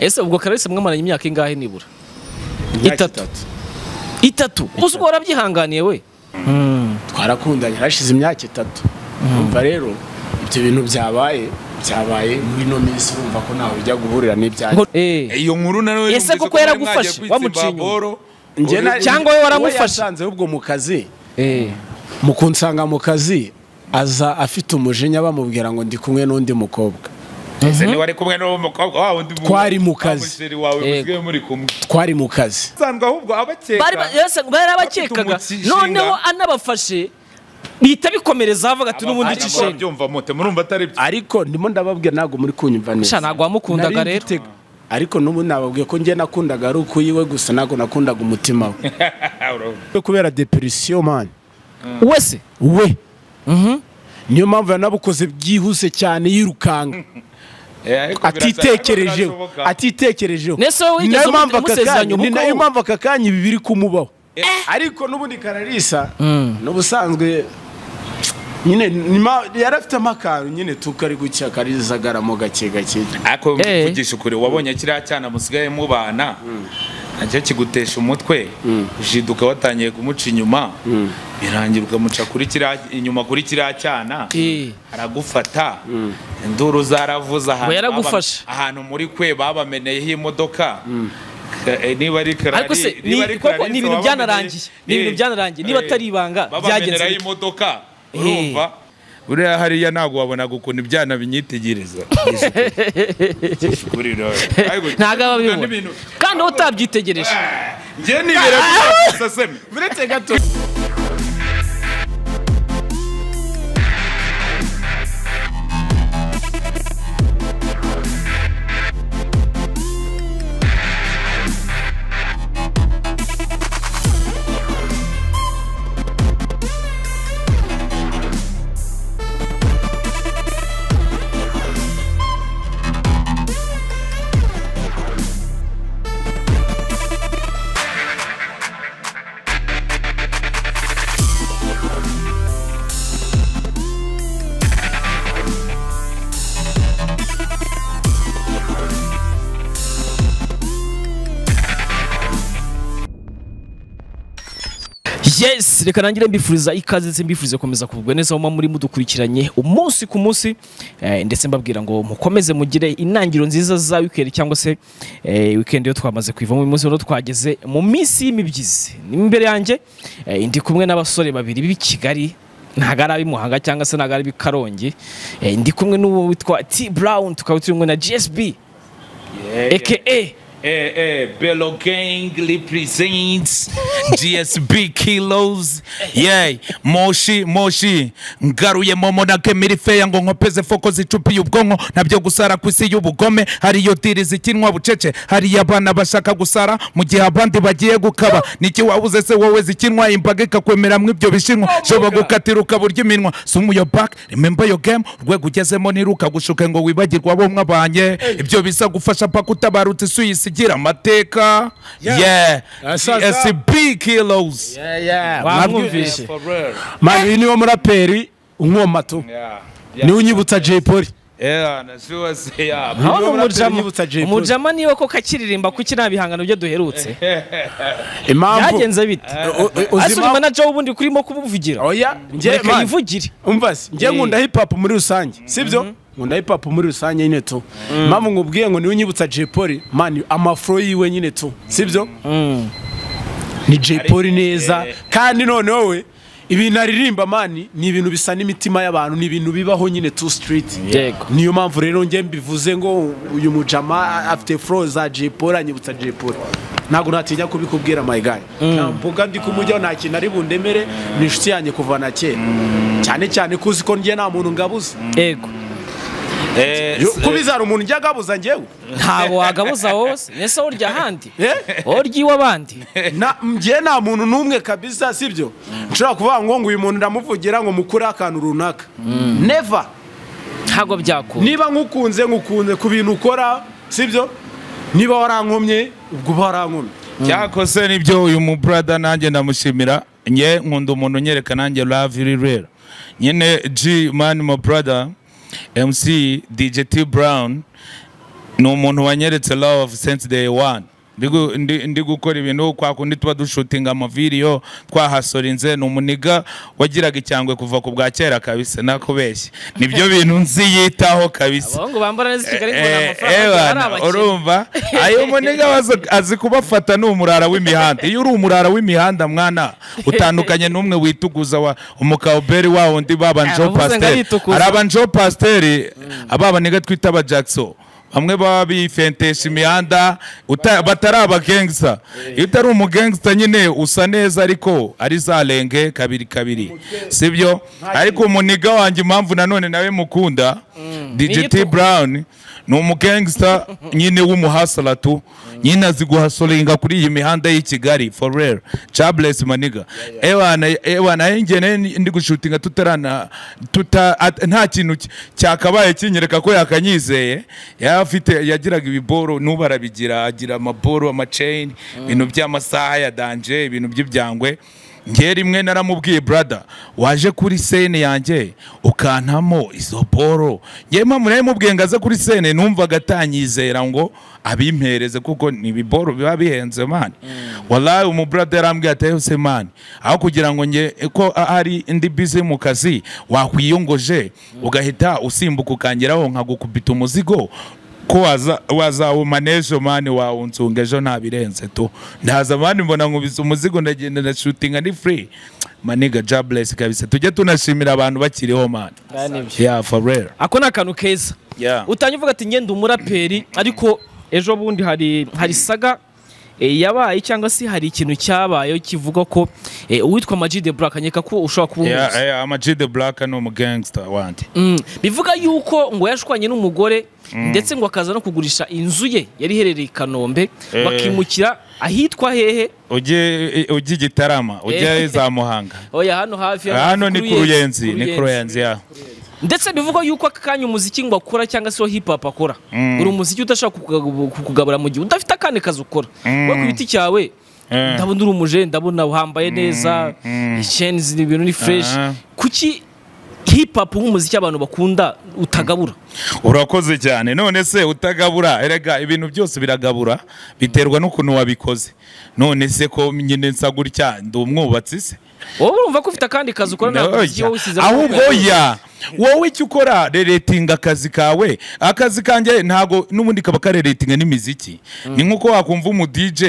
ese ubwo kararisi mwamaranye imyaka ingahe nibura? Itatu. itatu. Gusa ubwo warabyihanganiye we? Twarakundanye hashize imyaka itatu. Umva rero ibyo bintu byabaye byabaye muri ino minsi urumva ko ntawe ujya guhurira n'ibyaha eh. iyo nkuru nawe Ese koko yaragufashe, wamuciye Cyangwa we waramufashe? yasanze ahubwo mu kazi. Eh. mu kunsanga mu kazi aza afite umujinya bamubwira ngo ndi kumwe n'undi mukobwa. Ese niba ari kumwe n'uwo mukobwa wa wundi mu- Twari mu wa kazi. wawe twari mu kazi ahubwo abakeka bari umushinga. noneho anabafashe bihita bikomereza havuga ati n'ubundi mute murumva atari byo ariko ndimo ndababwira ntabwo muri kunyumva neza ntabwo wamukundaga rero. ariko n'ubu nababwiye ko njye nakundaga ari ukuyiwe gusa ntabwo nakundaga umutima we. Kubera depresiyo mani wese? We. Niyo mpamvu yanabukoze byihuse cyane birasa- atitekerejeho birashoboka. atitekerejeho Ni wigeze na yo mpamvu aka kanya- ni na yo mpamvu aka kanya ibi biri kumubaho. Ariko n'ubundi kararisa n'ubusanzwe nyine nima- yari afitemo akantu nyine tukari gucya karizagaramo gake gake. Ariko Eh. mvugisha ukuri wabonye kiriya cyana musigaye mubana na cyo kigutesha umutwe. Jiduka watangiye kumuca inyuma birangira ukamuca kuri kiriya inyuma kuri kiriya cyana aragufata. Induru zaravuze ahantu yaragufashe. baba- ahantu muri kwe babameneyeho imodoka. Ka- eh, niba ari karari ariko se ni ibintu wabameneye- byanarangiye ni ibintu Eh, byanarangiye. Niba atari ibanga byagenze imodoka. Urumva? Buriya hariya ntabwo wabonaga ukuntu ibyana binyitegereza ntabwo aba abibona kandi utabyitegereje. Njye nibera gusa semi uretse gato. Reka nangire mbifuriza ikaze ndetse mbifuriza gukomeza kuvugwa neza aho muri mudukurikiranye umunsi ku munsi eh, ndetse mbabwira ngo mukomeze mugire intangiriro nziza za weekend cyangwa se eh, weekend yo twamaze kuyivamo uyu munsi rero twageze mu minsi y'imibyizi. Imbere yanjye eh, ndi kumwe n'abasore babiri b'i Kigali ntabwo ari ab'i Muhanga cyangwa se ntabwo ari ab'i Karongi eh, ndi kumwe n'uwo witwa T Brown tukaba turi kumwe na GSB aka Eh, eh, Bello Gang represents GSB Kilos. Yeah, Moshi, Moshi. Ngaruye momo na kemiri feya ngo nkopeze foko zicupiye ubwonko nabyo gusara ku isi y'ubugome hariyo diri zikinwa bucece hariyo abana bashaka gusara. Mu gihe abandi bagiye gukaba. Niki wabuze se wowe zikinwa imbaga mira ibyo bishinwa. Shoba gukatira ukaburya iminwa sumu yo back. Remember your game. Urwego ugezemo niruka gushuke ngo wibagirwe abo mwabanye ibyo bisa gufasha paka utabarutse igira amateka. Yeah. GSB Kilos. Wamwumvishe For real. mani uyu niwo muraperi unkoma tu Yeah. ni we unyibutsa Jay Polly umujama ni we koko akiririmba kuki nta bihangano byo duherutse. Byagenze bite? U- u- uzi ase uri impamvu- manager w'ubundi kurimo kubuvugira njye reka yivugire. Umva se njye Eh. nkunda hip hop muri rusange sibyo? Nkunda hip hop muri rusange nyine tu. Impamvu nkubwiye ngo ni we unyibutsa Jay Polly. Man amafro yiwe nyine tu. Sibyo? Ni Jay Polly neza. Kandi noneho we ibintu aririmba mani ni ibintu bisa n'imitima y'abantu ni ibintu bibaho nyine tu street. Yego. Niyo mpamvu rero njye mbivuze ngo uyu mujama afite flow za Jay Polly anyibutsa Jay Polly. Ntabwo natinya kubikubwira my guy. Nta mbuga ndi kumujyaho nta kintu ari bundemere ni inshuti yanjye kuva na kera. Cyane cyane kuzi ko njye nta muntu ngabuza. Yego. Eh, Yo, kubizara umuntu njya agabuza njyewe ntabwo wagabuza wowe se ese urya ahandi? Eh? urya iw'abandi Na- njye nta muntu n'umwe kabisa sibyo nshobora kuvuga ngo ngo uyu muntu ndamuvugira ngo mukure akantu runaka. Never. Ntabwo byakunda niba nkukunze nkukunze ku bintu ukora sibyo niba warankomye ubwo uba warankomye. Cyakose ni byo uyu mu brother nanjye ndamushimira. Nye nkunda umuntu unyereka nanjye love iri rero. Nyine G man my brother. MC DJ T Brown ni umuntu wanyeretse love since day one. Ndi gu- ndi ndi gukora ibintu kwa kundi tuba dushutinga amavidiyo twahasorinze ni umuniga wagiraga icyangwe kuva ku bwa kera kabisa nakubeshye. Nibyo bintu nzi yitaho kabisa. Eh, eh, urumva? Ayo muniga azi kubafata ni umurara w'imihanda. Iyo uri umurara w'imihanda mwana utandukanye n'umwe wituguza wa umukawuberi wa wundi baba njo Aravuze ngo pasiteri aritukuza. hari aba njo pasiteri ababa niga twita aba jackson. Bamwe baba bifentesha imihanda batari abagangsta iyo utari umugangsta nyine usa neza ariko ari za renge kabiri kabiri. Sibyo? Ariko umuniga wanjye impamvu nanone nawe mukunda T Niyituku. Brown ni umugangsta nyine w'umuhasala tu nyine azi guhasolinga kuri iyi mihanda y'i Kigali for real. Chabless maniga. Ewana yengene ndi gushutinga tutarana nta kintu cy- cyakabaye kinyereka ko yakanyizeye. Yafite yagiraga ibiboro n'ubu arabigira agira amaboro amachain ibintu by'amasaha ya danje ibintu by'ibyangwe nge rimwe naramubwiye brother waje kuri sene yanjye ukantamo izo boro ngewe mpamvu mubwiye ngo aze kuri sene numvaga atanyizera ngo abimpereze kuko ni ibiboro biba bihenze mani wallahi umu brother yarambwiye ati yose mani aho kugira ngo nge ko hari indi bize mu kazi wakwiyongoje ugahita usimbuka ukangeraho nkagukubita umuzigo ko waza wazawuma n'ejo mani wawunzunga ejo ntabirenze tu. Ndaza mani mbona nkubise umuzigo ndagenda ndashutinga ni free. Maniga jobless kabisa. Tujye tunashimira abantu bakiriho mani yeah for real. Ako ni akantu keza. Yeah. Utangiye uvuga ati ngenda umuraperi ariko ejo bundi hari hari saga. Yabaye cyangwa se hari ikintu cyabayeho kivuga ko eh, uwitwa Maji de Black anyeka ko ushobora kuba yeah, umuzi ama G the black ni umugangster wandi. Mm, bivuga yuko ngo yashwanye n'umugore ndetse ngo akaza no kugurisha inzu ye yari iherereye i Kanombe Eh. bakimukira ahitwa hehe? Ujye ujye igitarama ujye za muhanga. Oya hano hafi hano ni ku ruyenzi. ni ku ruyenzi. ya ndetse bivuga yuko aka kanya umuziki ngo akora cyangwa se hip hop akora. Uri umuziki udashaka kukugabu- kukugabura mu gihe udafite akandi kazi ukora. We ku giti cyawe Eh. ndabona uri umuje ndabona uhambaye neza isheni ni ibintu ni fresh. Aha. kuki hip hop nk'umuziki abantu bakunda utagabura? Urakoze cyane. None se utagabura? Erega ibintu byose biragabura biterwa n'ukuntu wabikoze. None se ko nyine nsa gutya ndi umwubatsi se? Wowe urumva ko ufite akandi kazi ukora ntabwo usizemo ahubwo amaboko yawe. ya. Wowe icyo ukora reretinga akazi kawe. Akazi kanjye ntabwo n'ubundi kaba kareretinga n'imiziki. Ni nk'uko wakumva umu DJ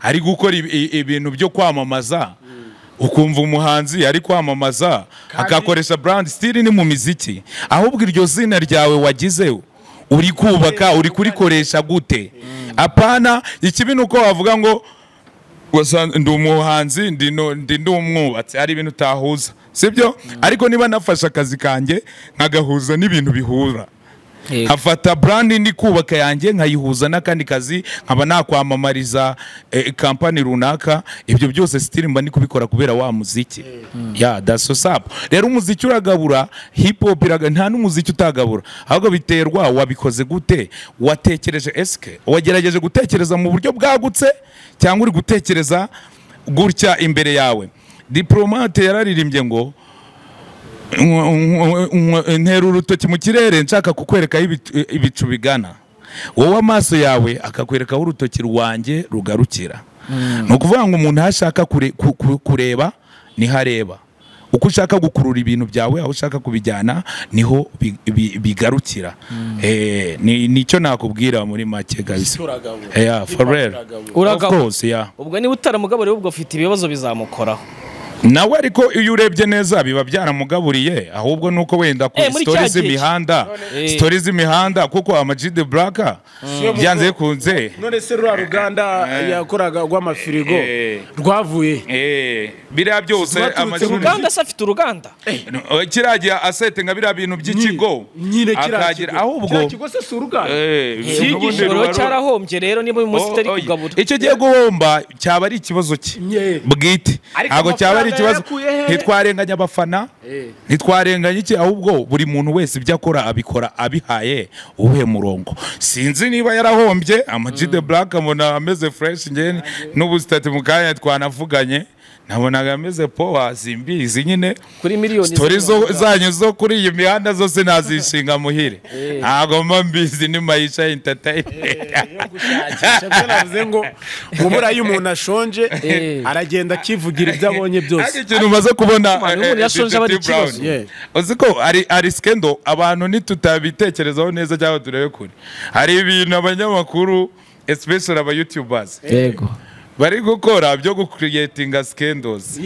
ari gukora ibintu byo kwamamaza. Ukumva umuhanzi ari kwamamaza akakoresha brand still ni mu miziki. Ahubwo iryo zina ryawe wagize uri kubaka uri kurikoresha gute? Apana ikibi ni uko wavuga ngo ndi umuhanzi ndi no- ndi ndi umwubatsi. Hari ibintu utahuza sibyo? Ariko niba nafashe akazi kanjye nkagahuza n'ibintu bihura. Nkafata brand ndi kubaka yanjye nkayihuza n'akandi kazi nkaba nakwamamariza eh, kampani runaka. Ibyo byose still mba ndi kubikora kubera wa muziki. Ya what's up. Rero umuziki uragabura hip hop nta n'umuziki utagabura. Ahubwo biterwa wabikoze gute watekereje eske? Wagerageje gutekereza mu buryo bwagutse cyangwa uri gutekereza gutya imbere yawe? Diplomate yararirimbye ngo ntera urutoki mu kirere nshaka kukwereka ibicu- bigana. Wowe amaso yawe akakwereka aho urutoki rwanjye rugarukira. Ni ukuvuga ngo umuntu aho ashaka kure- ku- ku- kureba ni ho areba uko ushaka gukurura ibintu byawe aho ushaka kubijyana ni ho bi- bi- bigarukira. Eh, ni ni cyo nakubwira muri make kabisa Yeah, for real. Of Uragabura. course, yeah. ubwo niba utaramugaburiye ubwo afite ibibazo bizamukoraho. Nawe ariko iyo urebye neza biba byaramugaburiye ahubwo nuko wenda ku Eh, sitori z'imihanda Eh. sitori z'imihanda kuko amajide buraka byanze bikunze none se ruriya ruganda yakoraga rw'amafirigo Eh. rwavuye. Eh, biriya byose uruganda se afite uruganda? Eh, kiriya gihe asete nka biriya bintu by'ikigo nyine kigo. ahubwo kiriya kigo se si uruganda? Eh, igishoro cyarahombye rero niba uyu munsi utari oye. kugabura icyo gihe guhomba cyaba ari ikibazo cye bwite. Ntabwo cyaba ari ikibazo ntitwarenganya abafana ntitwarenganya iki ahubwo buri muntu wese ibyo akora abikora abihaye uwuhe murongo sinzi niba yarahombye amajide black mbona ameze fresh njye n'ubu sitati mu kanya twanavuganye nabonaga ameze powa simbizi nyine. Kuri miliyoni sitori zanyu zo kuri iyi mihanda zose nazishinga muhire. Eh. ntabwo mba mbizi ni mayisha entertainment. Byo navuze ngo buriya iyo umuntu ashonje Eh. aragenda akivugira ibyo abonye byose. Ikintu umaze kubona eh, eh, ari uzi ko hari skendo abantu ntitutabitekerezaho neza cyangwa turebe kure. Hari ibintu abanyamakuru especially aba youtubers yego. Bari gukora byo gucreatinga scandals.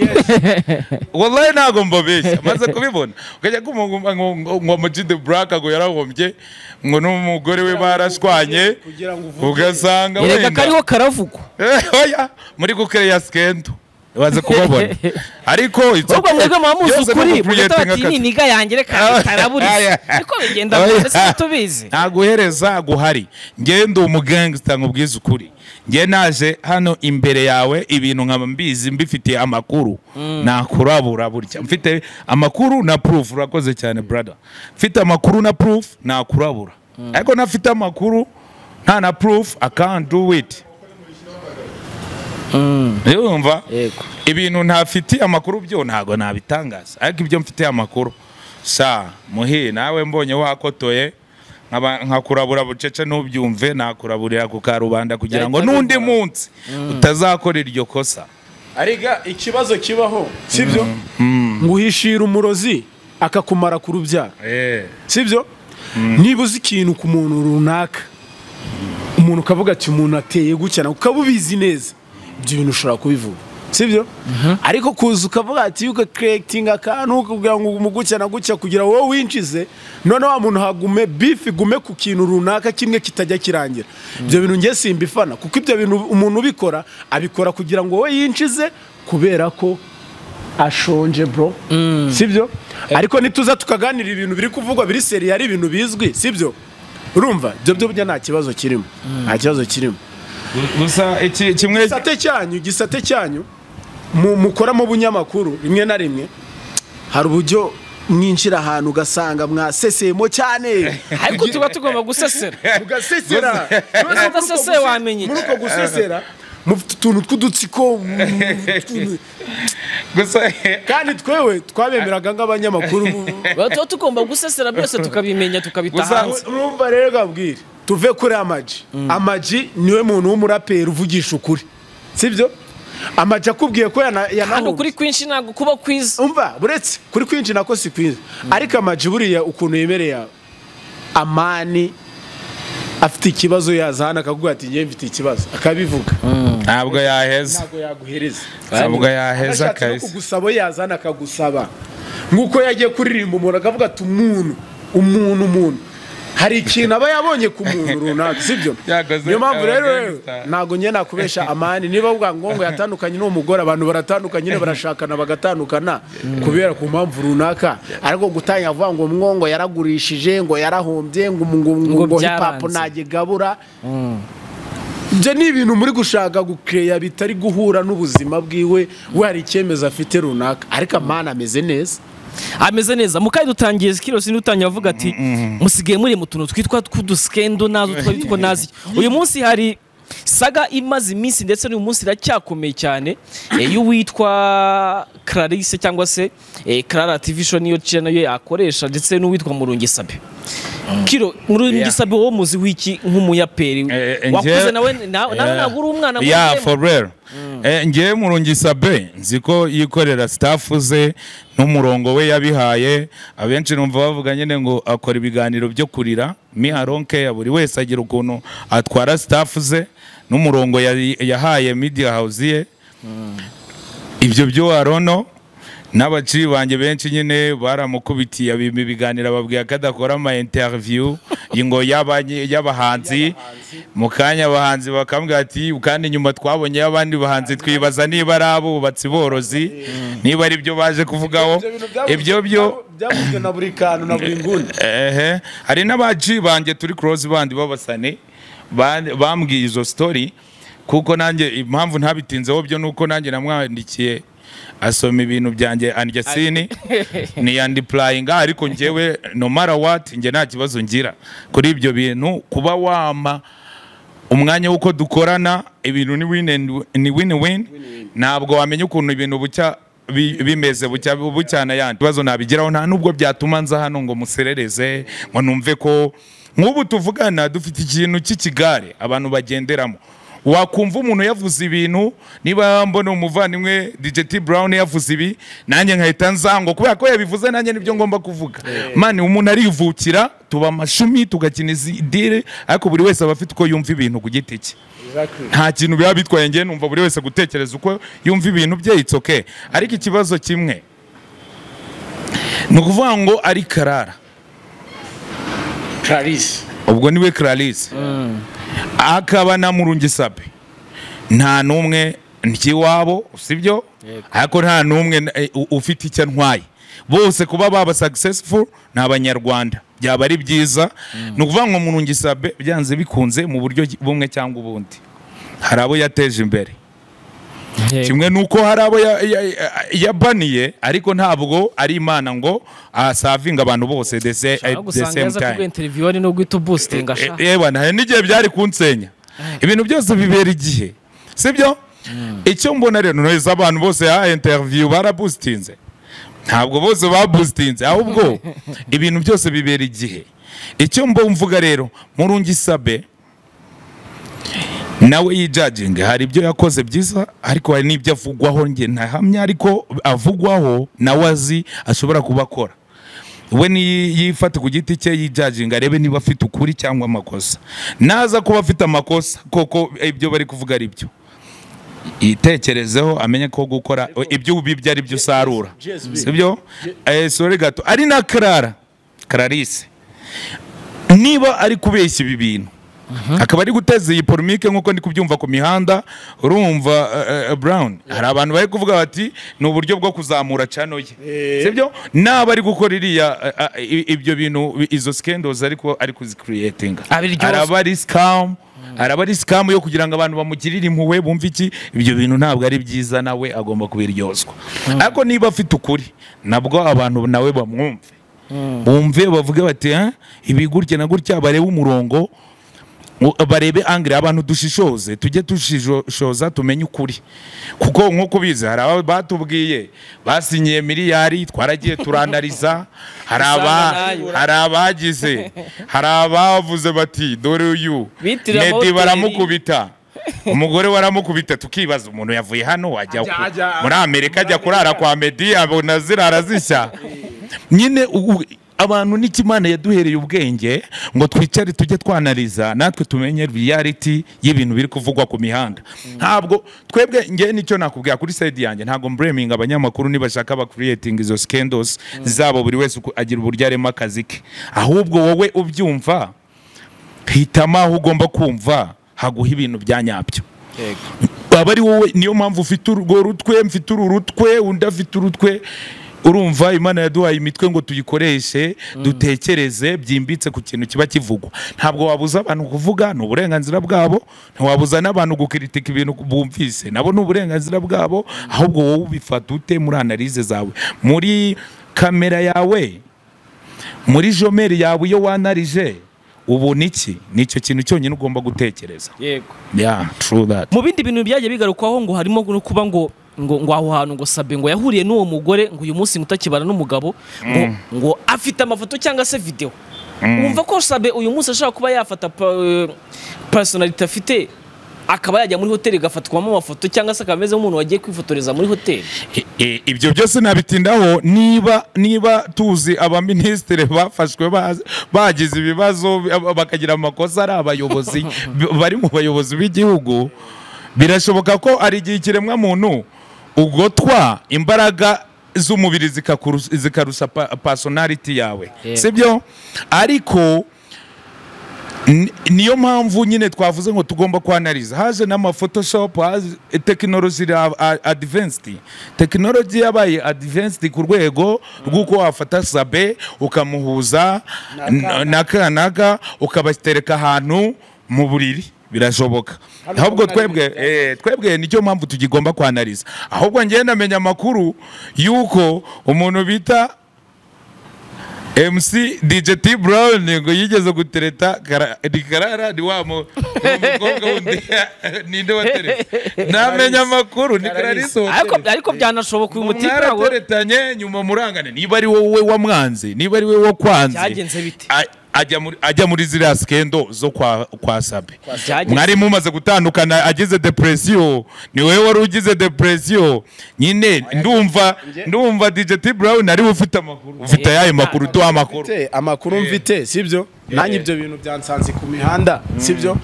Wallahi ntabwo mbabeshya maze kubibona. Ukajya kumva ngo the Black ngo yarahombye ngo n'umugore we barashwanye ugasanga wenda. kariho karavugwa. Eh, oya muri gukereya skendo baze kubabona. Ariko okay. mwebwe muba muzi ukuri mugahita bati ni niga yanjye reka taraburiza niko bigenda Oya. mbese tubizi. Nta guhereza guhari ngewe ndi umugangsta nkubwiza ukuri. Ngewe naje hano imbere yawe ibintu nkaba mbizi mbifitiye amakuru. Nakurabura burya. Mfite amakuru na proof. Urakoze cyane brother. Mfite amakuru na proof nakurabura ariko ntafite amakuru nta na proof i can't do it. Yumva? Yego. Ibintu ntafitiye amakuru byo ntabwo nabitangaza. Ariko ibyo mfitiye amakuru. Sa muhi nawe mbonye wakotoye. Nkakurabura bucece ntubyumve nakuraburira ku karubanda kugira ngo n'undi munsi. Utazakora iryo kosa. Ariga ikibazo kibaho sibyo? Ngo uhishira umurozi akakumara ku rubyaro Eh, sibyo? Niba uzi ikintu ku muntu runaka umuntu ukavuga ati umuntu ateye gutya nawe ukaba ubizi neza. Ibyo bintu ushobora kubivuga. Sibyo? Ariko kuza ukavuga ati ugakerekitinga akantu kugira ngo mu gutya na gutya kugira wowe winjize none wa muntu hagume bifi gume ku kintu runaka kimwe kitajya kirangira. Ibyo bintu ngiye simbifana kuko ibyo bintu umuntu ubikora abikora kugira ngo wowe yinjize kubera ko ashonje bro. Sibyo? Ariko nituza tukaganira ibintu biri kuvugwa biri seri ari ibintu bizwi sibyo? Urumva ibyo byo burya nta kibazo kirimo. Nta kibazo kirimo. Gusa iki kimwe igisate cyanyu igisate cyanyu. Mu- mukoramo bunyamakuru rimwe na rimwe hari uburyo mwinjira ahantu ugasanga mwaseseyemo cyane. Ariko tuba tugomba gusesera. Mugasesera Ese udaseseye wamenya iki? muri uko gusesera mufite utuntu tw'udutsiko mm, gusa kandi twewe twabemeraga nk'abanyamakuru. Tuba tugomba gusesera byose tukabimenya tukabita Gusa- hanze. Urumva rero gabwire tuve kuri amaji amaji ni we muntu w'umuraperi uvugisha ukuri. Sibyo amaji akubwiye ko yanahubye kuri kwinshi ntabwo kuba kwiza. Umva buretse kuri kwinshi nako si kwiza. Ariko amaji buriya ukuntu yemereye amani afite ikibazo yaza hano akakubwira ati ngewe mfite ikibazo. Akabivuga. Ntabwo yaheza. Ntabwo yaguhereza. Ntabwo yaheza kahise kugusaba yaza hano akagusaba. Nk'uko yagiye kuririmba umuntu akavuga ati umuntu umuntu umuntu. Hari ikintu aba yabonye ku muntu runaka sibyo niyo mpamvu rero ntabwo njye nakubesha amani. Niba uvuga ngo ngo yatandukanye n'uwo mugore abantu baratandukanye barashakana bagatandukana. Kubera ku mpamvu runaka. Ariko gutangira avuga ngo mwo ngo yaragurishije ngo yarahombye ngo ngo ngo Ngo ngo hip hop byaranze. ntagigabura ibyo ni ibintu muri gushaka gukeya bitari guhura n'ubuzima bwiwe we hari icyemezo afite runaka. Ariko amani ameze neza. Ameze neza. Mukayi dutangiye zikiro sindi utangiye avuga ati musigaye muri mu tuntu twitwa tw'uduskendo na zo twari two nazi. Uyu munsi hari saga imaze iminsi ndetse n'uyu munsi iracyakomeye cyane. Eh, y'uwitwa Clarisse cyangwa se eh, Clara TV niyo channel ye yakoresha ndetse n'uwitwa Murungi Sabe. Kiro Murungi Yeah. Sabe wowe muzi wiki nk'umuyaperi? Eh, wakuze nawe nawe ntabwo uri umwana ya muto. for real. Ngewe murungi sabe nzi ko yikorera staff ze n'umurongo we yabihaye. Abenshi numva bavuga nyine ngo akora ibiganiro byo kurira. Mi aronke ya buri wese agira ukuntu atwara staff ze n'umurongo yahaye media house ye. Ibyo byo arono n'abaciyi banjye benshi nyine baramukubitiye. Ibiganiro ababwira ko adakora ama interview ngo y'abahanzi. Mu kanya abahanzi bakambwira ati kandi nyuma twabonye abandi bahanzi twibaza niba ari abubatsi borozi niba ari byo baje kuvugaho. Ibyo byo byavuzwe na buri kantu na buri nguni. ehe. Hari n'abaji banjye turi close bandi babasane ba- bambwiye izo story kuko nanjye impamvu ntabitinzeho byo nuko nanjye namwandikiye asoma ibintu byanjye angesini ni yandipurayinga ariko njyewe no mara wati njye nta kibazo ngira. Kuri ibyo bintu kuba wama umwanya w'uko dukorana ibintu ni win and- ni win win. Ntabwo wamenya ukuntu ibintu bucya bi- bimeze bucya bucyana yandi. Ibibazo nabigeraho nta nubwo byatuma nza hano ngo muserereze ngo numve ko nk'ubu tuvugana dufite ikintu cy'ikigare abantu bagenderamo. Wakumva umuntu yavuze ibintu niba mbona umuvandimwe T Brown yavuze ibi nanjye nkahita nzango kubera ko yabivuze nanjye ni byo ngomba kuvuga. Mani umuntu arivukira tuba amashumi tugakina izi dire ariko buri wese aba afite uko yumva ibintu ku giti cye. Nta kintu biba bitwaye ngewe numva buri wese gutekereza uko yumva ibintu bye it's okay. Ariko ikibazo kimwe ni ukuvuga ngo ari karara ubwo ni we Clarisse. Akaba na Murungisabe nta n'umwe ntiwabo sibyo? Ariko nta n'umwe eh, ufite icyo antwaye bose kuba baba successful ni abanyarwanda. Byaba ari byiza. Ni ukuvuga ngo Murungisabe byanze bikunze mu buryo bumwe cyangwa ubundi. Hari abo yateje imbere. Kimwe nuko hari abo ya- ya- ya- yabaniye ariko ntabwo ari imana ngo asavinga abantu bose ubustinga sha yewe hari n'igihe byari kunsenya. Ibintu byose bibera igihe sibyo? Icyo mbona rero neza abantu bose ya interview barabustinze. Ntabwo bose babustinze ahubwo ibintu byose bibera igihe. Icyo mvuga rero murungisabe nawe yijajinga hari ibyo yakoze byiza ariko hari n'ibyo avugwaho njye ntahamya ariko avugwaho nawe azi ashobora kuba akora we ni yifata ku giti cye yijajinga arebe niba afite ukuri cyangwa amakosa. Naza kuba afite amakosa koko ibyo bari kuvuga ari byo. Yitekerezeho amenye ko gukora ibyo ubibye ari byo usarura. Sibyo? Eh, sorry gato. Ari na Clara. Clarisse. Niba ari kubeshya ibi bintu akaba ari guteza iyi polemique nk'uko ndi kubyumva ku mihanda urumva eh, eh, Brown. Hari abantu bari kuvuga bati ni uburyo bwo kuzamura cano ye. Sibyo? Naba ari gukora iriya eh, eh, ibyo bintu izo scandals ariko ari kuzicreating Abiryoza. araba ari scam araba ari scam yo kugira ngo abantu bamugirire impuhwe bumve iki? Ibyo bintu ntabwo ari byiza nawe agomba kubiryozwa. Ariko niba afite ukuri nabwo abantu nawe bamwumve. Bumve bavuge bati "Eh, ibi gutya na gutya barebe umurongo barebe angire abantu dushishoze tujye dushishoza tumenye ukuri. Kuko nk'uko ubizi hari aba batubwiye basinyiye miliyari twaragiye turandariza. Hari abagize hari abavuze bati dore uyu medi baramukubita. Umugore waramukubita tukibaza umuntu yavuye hano ajya Ajya- ku- ajya- muri amerika ajya kurara kwa medi abona zirara zishya. Nyine abantu n'ikimana yaduhereye ubwenge ngo twicare tujye twanariza natwe tumenye reality y'ibintu biri kuvugwa ku mihanda. Ntabwo twebwe ngewe ni cyo nakubwira kuri side yanjye ntabwo mbreminga abanyamakuru nibashaka ba creating izo scandals zabo buri wese agira uburyo arema akazi ke. Ahubwo wowe ubyumva hitamo aho ugomba kumva haguha ibintu bya nyabyo. Waba ari wowe niyo mpamvu ufite urwo rutwe mfite uru rutwe undi afite urutwe urumva imana yaduhaye imitwe ngo tuyikoreshe dutekereze byimbitse ku kintu kiba kivugwa. Ntabwo wabuza abantu kuvuga ni uburenganzira bwabo ntiwabuza n'abantu gukiritika ibintu bumvise. Nabo ni uburenganzira bwabo ahubwo wowe ubifata ute muri analize zawe? Muri kamera yawe? Muri jomeri yawe iyo wanarije? Ubu niki ni cyo kintu cyonyine ugomba gutekereza. Yego. Yeah true that. Mu bindi bintu byagiye bigarukwaho ngo harimo no kuba ngo ngo ngo aho hantu ngo sabe ngo yahuriye n'uwo mugore ngo uyu munsi ngo utakibana n'umugabo ngo ngo afite amafoto cyangwa se video. Wumva ko sabe uyu munsi ashobora kuba yafata pa- personality afite akaba yajya muri hoteli agafatwamo amafoto cyangwa se akaba ameze nk'umuntu wagiye kwifotoreza muri hoteli ibyo byose nabitindaho niba niba tuzi abaminisitiri bafashwe ba- bagize ibibazo ba- bakagira amakosa ari abayobozi bari mu bayobozi b'igihugu birashoboka ko ari igihe ikiremwa muntu ugotwa imbaraga z'umubiri zikakuru- zikarusha pa- personality yawe. Sibyo? Ariko Ni- niyo mpamvu nyine twavuze ngo tugomba kwanariza haje n'amaphotoshop haje tekinoloji advanced. Tekinoloji yabaye advanced ku rwego rw'uko wafata sabe ukamuhuza na kanaka ukabatereka ahantu mu buriri. Birashoboka. Ahubwo twebwe eh, twebwe ni cyo mpamvu tugigomba kwanariza ahubwo ngenda amenya amakuru y'uko umuntu bita MC DJ T Brown ngo yigeze gutereta Kara- ni karara ni wa mu- wa mukobwa wundi. Ninde wateretse? Namenya amakuru ni Clarisse ariko ariko byanashoboka uyu mutipe nawe mwarateretanye nyuma murangane. Niba ari wowe wamwanze niba ari wowe wakwanze Byagenze bite? Ajya muri ajya muri ziriya skendo zo kwa kwa Sabe mwari mumaze gutandukana agize depression. Ni wowe wari ugize depression. Nyine ndumva ndumva DJ T Brown ari we ufite amakuru. Ufite ayahe makuru duha amakuru. Amakuru mfite sibyo nanjye ibyo bintu byansanze ku mihanda sibyo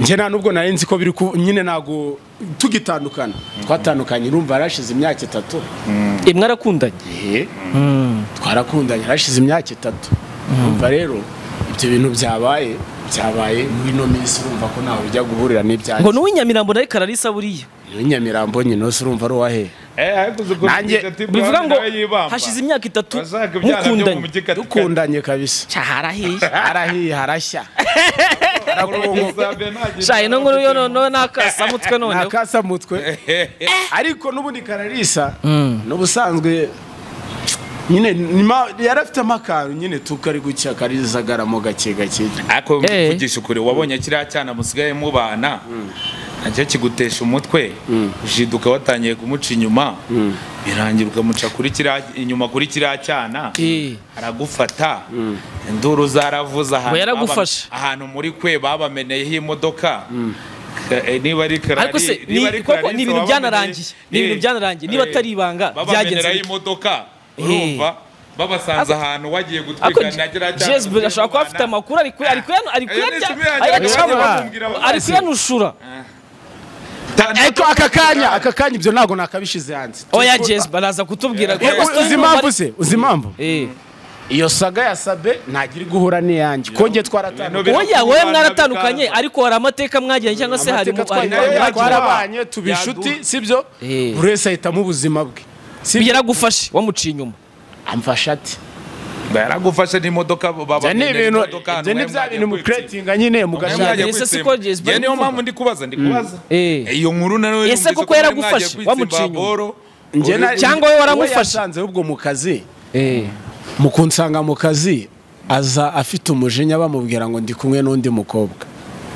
njye nta nubwo nari nzi ko biri ku nyine ntabwo tugitandukana. Twatandukanye urumva yarashize imyaka itatu. Imwe arakundanye. Ehe twarakundanye yarashize imyaka itatu. Urumva rero ibyo bintu byabaye byabaye muri ino minsi urumva ko ntawe ujya guhurira ngo n'ibyanjye n'uw'inyamirambo nawe kararisa buriya. Iyo nyamirambo nyine ose urumva ari uwahe? Nanjye- bivuga ngo hashize imyaka itatu mukundanye dukundanye kabisa. Harahiye. Harahiye harashya. Sha ino nkuru yo noneho n'akasamutwe noneho. Nakasamutwe. Ariko n'ubundi kararisa n'ubusanzwe nyine nima- yari afitemo akantu nyine tukari gucya karizagaramo gake gake. Ariko Eh. mvugisha ukuri wabonye kiriya cyana musigaye mubana na cyo kigutesha umutwe. Ujiduka watangiye kumuca inyuma birangira ukamuca kuri kiriya inyuma kuri kiriya cyana Eh. aragufata. Induru zaravuze ahantu muri kwe babameneyeho imodoka. Eh, niba ari karari ariko se ni niba ari Clarisse ni ibintu byanarangiye ni ibintu byanarangiye. Niba atari ibanga byagenze imodoka. Urumva babasanze ahantu wagiye gutwika nagira cyane jezebel ashobora kuba afite amakuru ari kuyarya ari kuyanushura ariko aka kanya aka kanya ibyo ntabwo nakabishize hanze oya jezebel araza kutubwira. Eh, uzi impamvu se? uzi impamvu? Eh. iyo saga ya sabe ntagira guhura n'iyanjye ko njye twaratandukanye oya wowe mwaratandukanye ariko hari amateka mwagiranye cyangwa se hari amateka hari- twari- twarabanye tuba inshuti sibyo Eh. buri wese ahitamo ubuzima bwe. Sibyo yaragufashe? Wamuciye inyuma. Amfasha ati. Yaragufashe n'imodoka ibintu imodoka ibyo ni bya bintu kwitsinda. mukuretinga nyine mugashaka Ese siko Njye niyo mpamvu ndi kubaza ndi kubaza Eh. iyo nkuru na yo Ese yumvise koko yaragufashe? Wamuciye inyuma? na- Cyangwa wowe waramufashe? yasanze ahubwo mu kazi. Mu kunsanga mu kazi aza afite umujinya bamubwira ngo ndi kumwe n'undi mukobwa.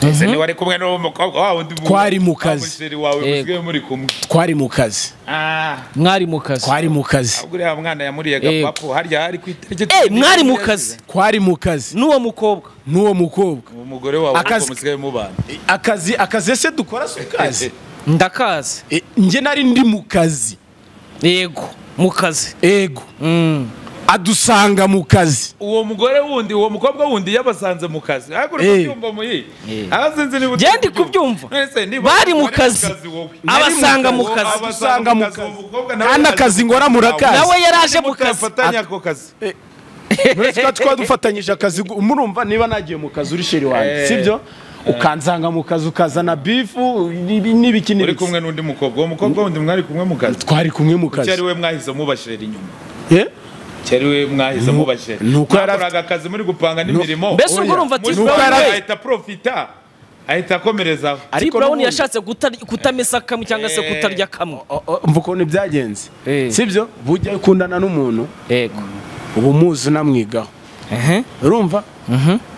Ese niba ari kumwe n'uwo mukobwa wa wundi mu- Twari mu kazi. wawe Yego. twari mu kazi. Ah, mwari mu kazi. Twari mu kazi. Yego. Eh, mwari mu kazi. Twari mu kazi. N'uwo mukobwa. N'uwo mukobwa. Uwo mugore wawe musigaye mubana akazi akazi ese dukora si ukazi ndakazi. E, njye nari ndi mu kazi. Yego. Mu kazi. Ego Mm. Adusanga mu kazi. Uwo mugore wundi uwo mukobwa wundi yabasanze mu kazi. Eh. kubyumva. Bari mu kazi. Abasanga mu kazi. Abasanga mu kazi. Kandi akazi ngora murakazi. nawe yari aje mu kazi. fatanya ako kazi. Uretse ko twaba dufatanyije akazi murumva niba nagiye mu kazi uri sheri wanjye. Eh. sibyo? Ukansanga mu kazi ukazana bifu n'ibi- n'ibiki uri kumwe n'undi mukobwa. Uwo mukobwa wundi mwari kumwe mu kazi. Twari kumwe mu kazi. we mwahise mubashirira inyuma. Eh? kuki ari we mwahise afite- mwakoraga akazi muri gupanga n'imirimo. Mbese ubwo urumva afite- ahita profita ahita akomerezaho T Ariko Brown yashatse kutamesa kamwe cyangwa se Eh. kutarya kamwe. O- o- mva ukuntu byagenze Eh. sibyo bujya ukundana n'umuntu. Yego. Uba umuzi unamwigaho urumva?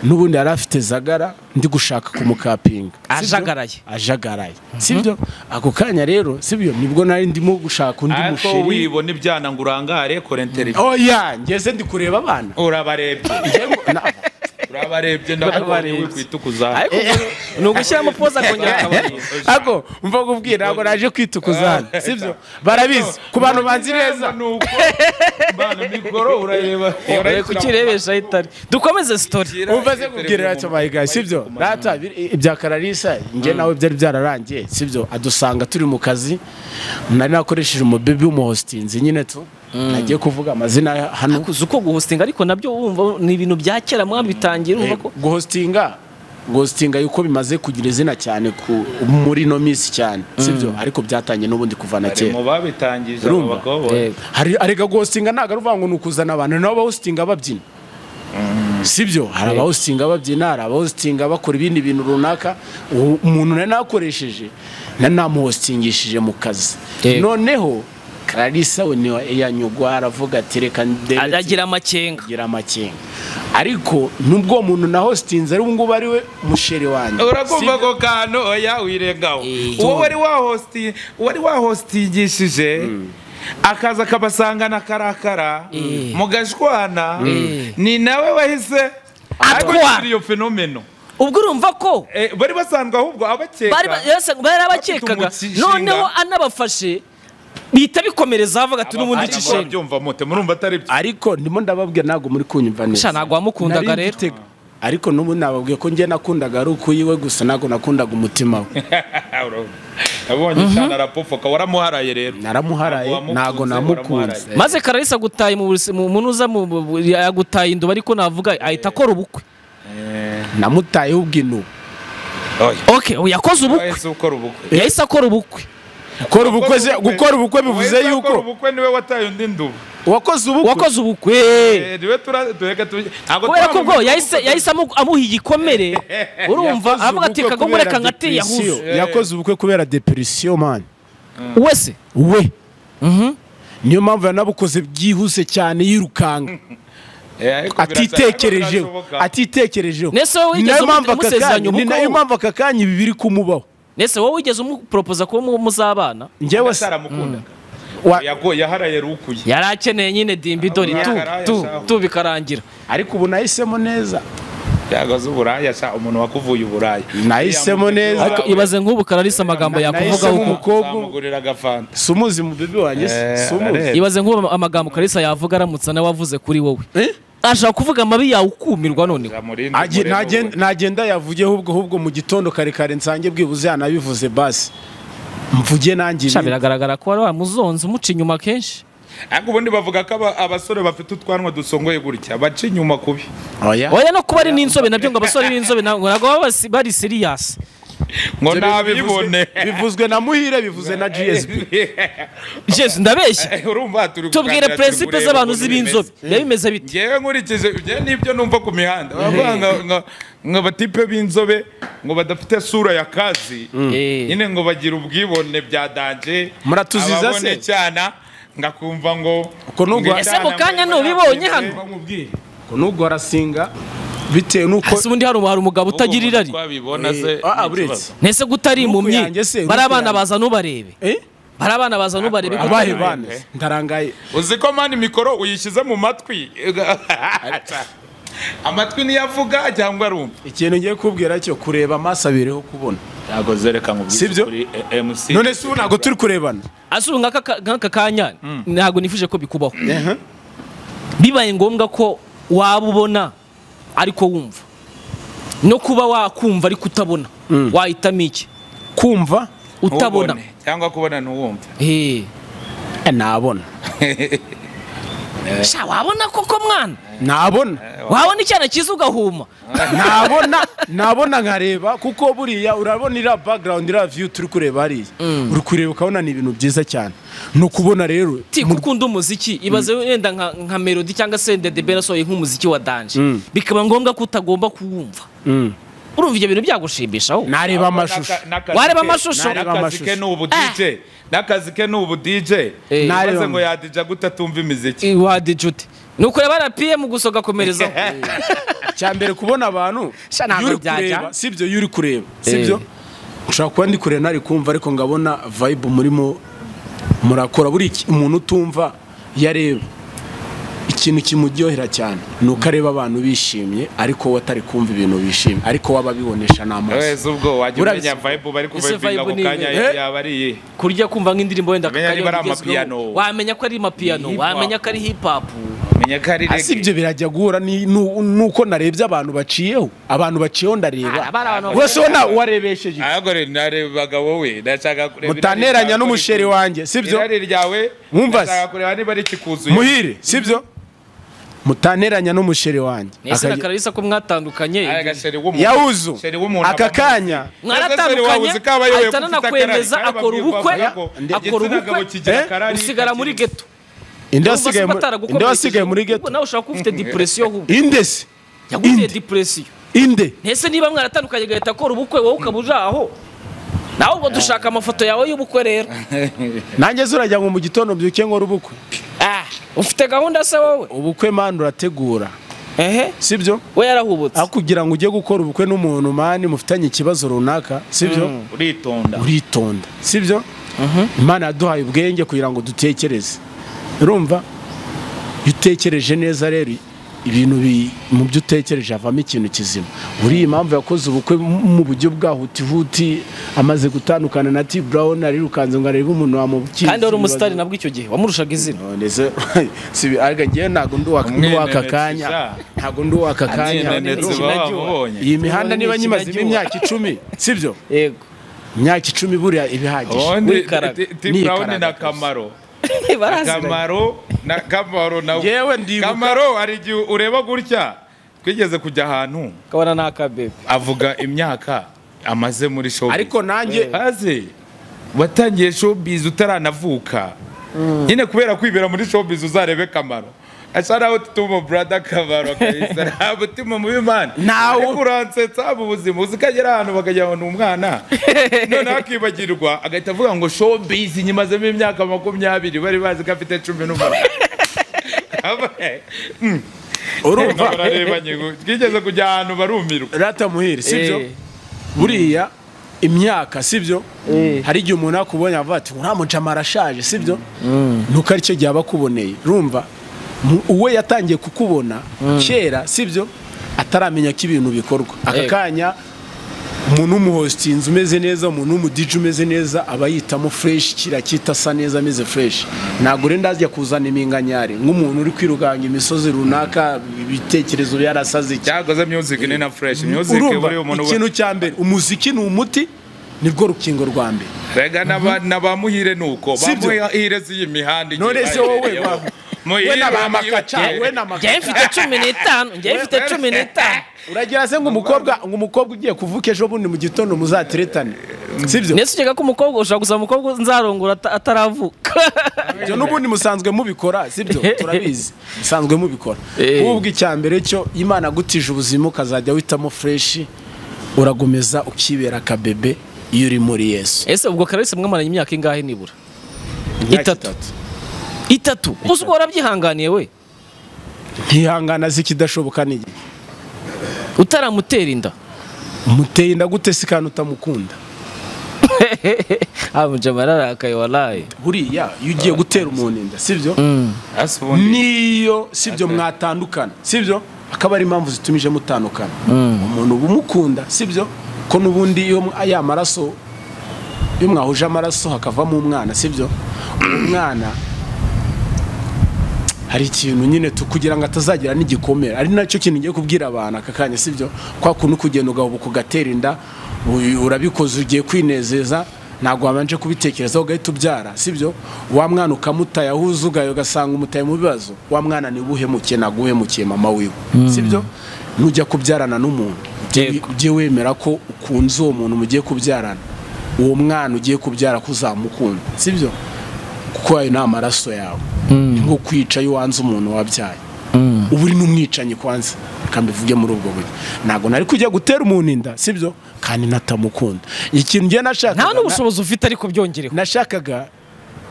N'ubundi yari afite zagara ndi gushaka kumukapinga? Ajagaraye. ajagaraye sibyo ako kanya rero sibyo ni bwo nari ndimo gushaka undi ariko musheri. wibona ibyana ngo urangare kora interview oya ngeze ndi kureba abana. Urabarebye. Na- urabarebye wikwitukuza ariko ni ugushyiramo poza akongera akabari ako mva kubwira ntabwo naje kwitukuza hano sibyo barabizi ku bantu banzi neza. nuko mbana mikoro urareba kukirebesha itari. Dukomeze sitori umva se kubwira racyo mayigayi sibyo rata ibya kararisa njye nawe byari byararangiye sibyo adusanga turi mu kazi nari nakoresheje umubebi w'umuhositinzi nyine tu. Nagiye kuvuga amazina hano. Kuzi uko guhostinga ariko na byo wumva ni ibintu bya kera mwabitangiye urumva ko guhositinga guhositinga yuko bimaze kugira izina cyane muri ino minsi cyane sibyo? Ariko byatangiye n'ubundi kuva na kera. hari arega guhositinga ntabwo ari uvuga ngo ni ukuzana abantu nabo bahositinga babyina. Sibyo? Hari abahositinga babyina hari abahositinga bakora ibindi bintu runaka umuntu nari nakoresheje nari namuhositingishije mu kazi. Noneho clarissa we ni we yanyugwa aravuga ati reka ndebe aragira amakenga. Agira amakenga. Ariko nubwo muntu na hositinze ari ubungubu ari we musheri wanjye. Urakumva ako kantu oya wirengaho Eh. uwo wari wahosti wari wahostingishije akaza akabasangana karakara Eh. mugashwana Eh. ni nawe wahise Atwara. iyo fenomeno. Ubwo urumva ko? Bari basanzwe ahubwo abakeka bari abakekaga. noneho anabafashe. Bihita bikomereza avuga ati n'ubundi mute murumva atari byo. Ariko ndimo ndababwira ntabwo muri kunyumva neza. Ntabwo wamukundaga rero. ariko n'ubu nababwiye ko njye nakundaga ari ukuyiwe gusa ntabwo nakundaga umutima we. Abonye cyane arapofoka waramuharaye rero. Naramuharaye Ntabwo namukunze. Maze kararisa agutaye mu busi- mu muntu uza mu- mu- yagutaye indobo ariko navuga ahita akora ubukwe. Namutayeho ubwinu Oya. okay ubu yakoze ubukwe. Yahise akora ubukwe. Gukora ubukwe gukora ubukwe. bivuze yuko ubukwe ni we wataye undi ndubu wakoze ubukwe. Wakoze ubukwe. Eh, ni we tura tureke tu ntabwo kubera ko ubwo yahise amuha igikomere. Urumva avuga ati ubukwe kagomba kubera reka nkate depression. yahuze. Yakoze ubukwe kubera depression man. Wese we niyo mpamvu yanabukoze byihuse cyane yirukanga. Eh, atitekerejeho atitekerejeho Ni na yo mpamvu aka kanya ibi biri kumubaho. Nese wowe wigeze umuporopoza kuba mu- muzabana? Njyewe se yago yaharaye rukuye. Yari akeneye nyine dimbi dori tu tu tu bikarangira. Ariko ubu nahisemo neza. Yagoze uburaya sha umuntu wakuvuye uburaya. Nahisemo neza. ibaze nk'ubu kararisa amagambo Na- yakuvugaho umukobwa zamugurira agafanta. Si umuzi mu bebe wanjye Eh, si umuzi areba. ibaze nk'ubu amagambo karisa yavuga aramutse nawe avuze kuri wowe. Eh? Ashaka kuvuga amabi yawe ukumirwa umurego nagenda- we. nagenda yavuge ahubwo ahubwo mu gitondo kare kare nsange bwibuze yanabivuze basi. Mvuge nanjye biragaragara ko wari wamuzonze umuca inyuma kenshi. Ariko ubundi bavuga ko aba- abasore bafite utwanwa dusongoye gutya baca inyuma kubi. Oya oya no kuba ari n'inzobe na byo ngo abasore b'inzobe ntabwo baba bari siriyasi ngo Ibyo ntabibone bivuzwe- na muhire bivuze na gsb jesu ndabeshya. Urumva turi tubwire kuganira, turi prinsipe kureba z'abantu z'ib'inzobe biba bimeze. bite? Ngewe nkurikije ibyo ni byo numva ku mihanda. Bavuga ngo- ngo- ngo batipe b'inzobe ngo badafite sura ya kazi. Eh. nyine ngo bagira ubwibone bya danje Muratuziza se? ngakumva ngo Ese mu kanya ntubibonye hano? ko nubwo arasinga bitewe n'uko hasi ubundi hari hari umugabo utagira irari. twabibona se. Eh, ah, ntese gutari impumyi se, bari abana baza nubarebe. Eh? bari abana baza nubarebe. Ko abahe bana? ndarangaye uzi ko mani mikoro uyishyize mu matwi? Amatwi niyo avuga cyangwa arumva? Ikintu ngiye kubwira cyo kureba amaso abereho kubona. Ntabwo zereka ngo Si byo? kuri eh, MC none se ubu ntabwo turi kurebana. Ase ubu nk'aka kanya ntabwo nifuje ko bikubaho. Bibaye ngombwa ko waba ubona ariko wumva. No kuba wakumva ariko utabona. Wahitamo iki? Kumva utabona. Cyangwa kubona ntuwumve. Eh, nabona. sha wabona koko mwana? Nabona wabona icyana cyiza ugahuma? Nabona nabona nkareba kuko buriya urabona iriya background iriya view turi kureba hariya. Uri kureba ukabona ni ibintu byiza cyane. Ni ukubona rero ukunda umuziki ibaze wenda nka, melody cyangwa se ndedebe nasohoye nk'umuziki wa danje. Bikaba ngombwa ko utagomba kuwumva. Mm. Urumva ibyo bintu byagushimisha wowe nareba amashusho Wareba amashusho? N'akazi ke ni ubu DJ n'akazi ke ni ubu DJ Eh. maze ngo yadija gute atumva imiziki wadijute ni ukureba na pm gusa ugakomerezaho cya mbere kubona abantu Sha ntabwo iyo uri byajya. kureba sibyo iyo uri kureba sibyo ushobora kuba ndi kureba ntari kumva ariko ngabona vibe murimo murakora buri umuntu utumva iyo areba ikintu kimuryohera cyane ni uko areba abantu bishimye ariko we atari kumva ibintu bishimye ariko waba abibonesha n'amaso. Wese ubwo wajya umenya vibe bari ako ni kanya iyihe? yaba ari iyihe kurya kumva nk'indirimbo wenda amapiyano. wamenya ko ari amapiyano wamenya ko ari hip hop si ibyo birajya guhura nuko narebye abantu baciyeho. Abantu baciyeho ndareba. Ah, wese ubona warebesheje iki? rero narebaga wowe ndashaka kureba mutaneranya n'umusheri wanjye sibyo irari ryawe Mwumva se? ndashaka kureba niba rikikuzuye muhire sibyo mutaneranya n'umusheri wanjye. Nese na kararisa ko mwatandukanye. Yawuzu. Aka kanya. mwaratandukanye ahita ananakwemeza akora ubukwe akora ubukwe. Eh? usigara muri geto inde wasigaye muri- geto nawe ushobora kuba ufite depression ahubwo inde se? Yaguteye depression. Inde. Ntese niba mwaratandukanye agahita akora ubukwe wowe ukaba uri aho? Nawe ubwo dushaka amafoto yawe y'ubukwe rero. Nanjye zurajya ngo mu gitondo mbyuke nkora ubukwe. Ufite gahunda se wowe? Ubukwe mani urategura. Ehe. Sibyo? We yarahubutse. Aho kugira ngo ujye gukora ubukwe n'umuntu mani mufitanye ikibazo runaka sibyo? Uritonda. Uritonda. Sibyo? Imana yaduhaye ubwenge kugira ngo dutekereze. Urumva? Iyo utekereje neza rero ibintu bi- mu byo utekereje havamo ikintu kizima. Uriya impamvu yakoze ubukwe mu buryo bwa hutihuti amaze gutandukana na T Brown arirukanze ngo arebe umuntu wamubukira kandi wari umusitari nabwo icyo gihe wamurushaga izina. Ngewe ntabwo ndi uwaka- kanya. Ntabwo ndi uwaka kanya iyi mihanda niba nyimazemo imyaka icumi sibyo yego. Imyaka icumi buriya ibihagije ubundi Wikaraga. tiburawuni Nikaraga na rwose. kamaro na kamaro na Yewe ndibuka- kamaro hari igihe ureba gutya twigeze kujya ahantu. Kabona ni akabebe avuga imyaka amaze muri showbiz. Ariko nanjye haze watangiye showbiz utaranavuka nyine kubera kwibera muri showbiz uzarebe kamaro ashara aho tutuma brother kamaro kabisa nta mutima mubi man Ntawo. ariko uransetsa mu buzima uzi ko agera ahantu bakagira ngo ni umwana. Noneho akibagirwa agahita avuga ngo showbiz nyimazemo imyaka makumyabiri bari bazi ko afite cumi n'umunani. Mm. urumva. Twigeze kujya ahantu barumirwa. Rata muhire sibyo Eh. buriya imyaka sibyo Eh. hari igihe umuntu akubonye avuga ati uriya mucama arashaje sibyo nuko ari cyo gihe aba akuboneye. Rumva? Uwe yatangiye kukubona kera sibyo? Ataramenya ko ibintu bikorwa. Aka kanya umuntu w'umuhositinzi umeze neza umuntu w'umudiji umeze neza aba yitamo fureshi kiriya kita asa neza ameze fureshi ntabwo rero ndajya kuzana iminkanyari nk'umuntu uri kwiruganya imisozi runaka ibitekerezo byarasaze cyakoze music ni na fresh. Music urumva buriya umuntu ikintu cya mbere umuziki ni umuti nirwo rukingo rwa mbere. Rega n'aba- n'abamuhire ni uko Sibyo. bamuhire z'iyi mihanda igihe none se wowe baherereyemo. wa- Muhire we na ba bamwibukire. makaca njyewe mfite cumi n'itanu njyewe mfite cumi n'itanu. uragira se ngo umukobwa ngo umukobwa ugiye kuvuka ejo bundi mu gitondo muzateretane sibyo? Ndetse ukeka ko umukobwa ushobora gusaba umukobwa nzarongora ata- ataravuka. Ibyo n'ubundi musanzwe mubikora sibyo? Turabizi. Musanzwe mubikora. Eh. ubwo icya mbere cyo imana agutije ubuzima ukazajya witamo fureshi uragomeza ukibera akabebe iyo uri muri yesu. Ese ubwo kararisi mwamaranye imyaka ingahe nibura? Itatu. Itatu. Gusa ubwo warabyihanganiye we? Ntihangana azi ikidashoboka ni iki? Utaramutera inda. Umuteye inda gute se kandi utamukunda? Amujama yararakaye waraye buriya iyo ugiye gutera umuntu inda sibyo? Ubundi niyo sibyo mwatandukana sibyo? Akaba ari impamvu zitumije mutandukana umuntu uba umukunda sibyo? Ko n'ubundi iyo ya maraso iyo mwahuje amaraso hakavamo umwana sibyo? Uwo mwana hari ikintu nyine kugira ngo atazagira n'igikomere. Ari na cyo kintu ngiye kubwira abantu aka kanya sibyo kwa kuntu kugenda ugahubuka ugatera inda urabikoze ugiye kwinezeza ntabwo wabanje kubitekerezaho ugahita ubyara sibyo wa mwana ukamutaye aho uzugaye ugasanga umutaye mu bibazo. Wa mwana niba uhemukiye ntabwo uhemukiye mama wiwe? Sibyo nujya kubyarana n'umuntu. Ujye- wemera ko ukunze uwo muntu mugiye kubyarana. Uwo mwana ugiye kubyara ko uzamukunda sibyo kuko ayo ni amaraso yawe. Ni nko kwica iyo wanze umuntu wabyaye. Uba uri n'umwicanyi kwanza reka mbivuge muri ubwo buryo. Ntabwo nari kujya gutera umuntu inda sibyo kandi natamukunda. Ikintu ngiye nta nashakaga n'ubushobozi ufite ariko byongereho. Nashakaga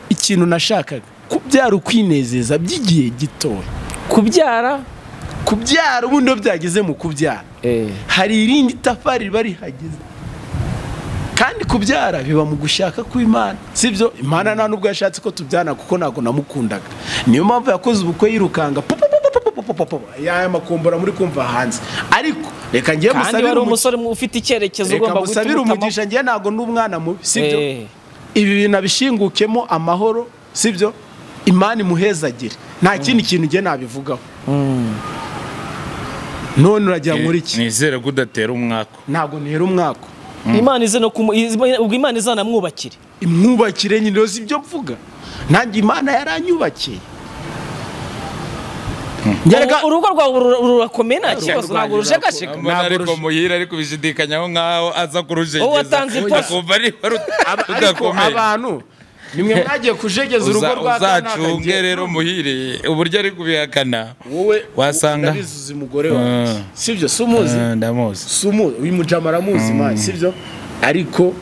ikintu nashakaga. Kubyara ukwinezeza by'igihe gitoya. Kubyara? Kubyara ubundi iyo byageze mu kubyara. Hari irindi tafari riba rihageze. kandi kubyara biba mu gushaka kw'imana. Sibyo? Imana nta nubwo yashatse ko tubyana kuko ntabwo namukundaga. Niyo mpamvu yakoze ubukwe yirukanga. Yaya makombora muri kumva hanze. Ariko reka ngiye musabire wari umusore ufite icyerekezo ugomba guhita umugisha ngiye ntabwo n'umwana mubi sibyo? Eh. Ibi bintu abishingukemo amahoro sibyo? Imana imuhezagire. Nta mm. kindi kintu ngiye nabivugaho. Mm. None uragira muri iki? Nizere ko udatera umwako. Ntabwo ntera umwako. Imana ize no ubwo imana izanamwubakire. Imwubakire nyine uzi ibyo mvuga. Nanjye imana yaranyubakiye. Ngereka- Ubu urugo rwawe rura- rurakomeye nta kibazo ntabwo rushegashega mbona Ntabwo ariko muhira ariko bishidikanyaho nkaho aza kurujegeza. Wowe watanze iposho. akumva ari rudakomeye abantu nimwe mwagiye kujegeza urugo rwa uzacunge rero muhire. Uburyo ari kubihakana. Wowe Wasanga- ndabizuza umugore wawe Ah. sibyo? Si umuzi? Ah, ndamuzi. Si umuzi uyu mujama aramuzi mani sibyo? Ariko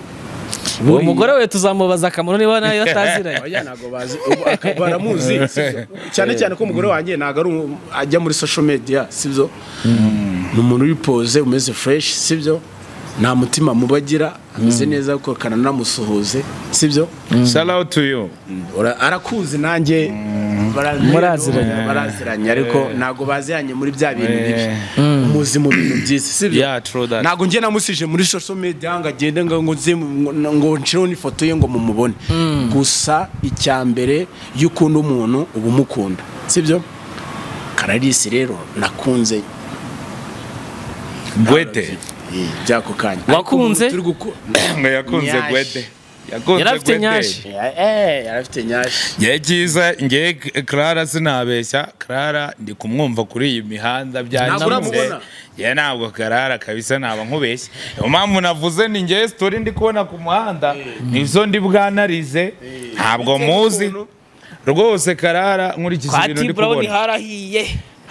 uwo mugore we tuzamubaza akamaro niba na yo ataziranye baramuzi cyane cyane ko umugore wanjye ntabwo ari umu- ajya muri social media sibyo? Ni umuntu uri poze umeze fresh sibyo? Nta mutima muba agira ameze neza kuko kananamusuhuze sibyo? To you. Ura- arakuzi nanjye. Muraziranye. baraziranye ariko ntabwo baziranye muri bya bintu bibi umuzi mu bintu byiza sibyo? Yeah true that. Ntabwo njye namusije muri social media ngo agende ngo ngo nze ngo- ngo nshireho n'ifoto ye ngo mumubone. Gusa icya mbere iyo ukunda umuntu uba umukunda. Sibyo? Kararisi rero nakunze. Gwete. Eh, by'ako kanya Wakunze? Yakunze Nyashi. gwete yakunze Yari afite gwete. nyashi. Eh, yari afite nyashi. Ngewe cyiza ngewe Clara sinabeshya. Clara ndi kumwumva kuri iyi mihanda uramubona? ye ntabwo Clara kabisa naba nkubeshye niyo mpamvu navuze ni ngewe story ndi kubona ku muhanda. Nizo ndi bwanarize. Ntabwo muzi. rwose Clara nkurikije kwa ibintu ndi kubona.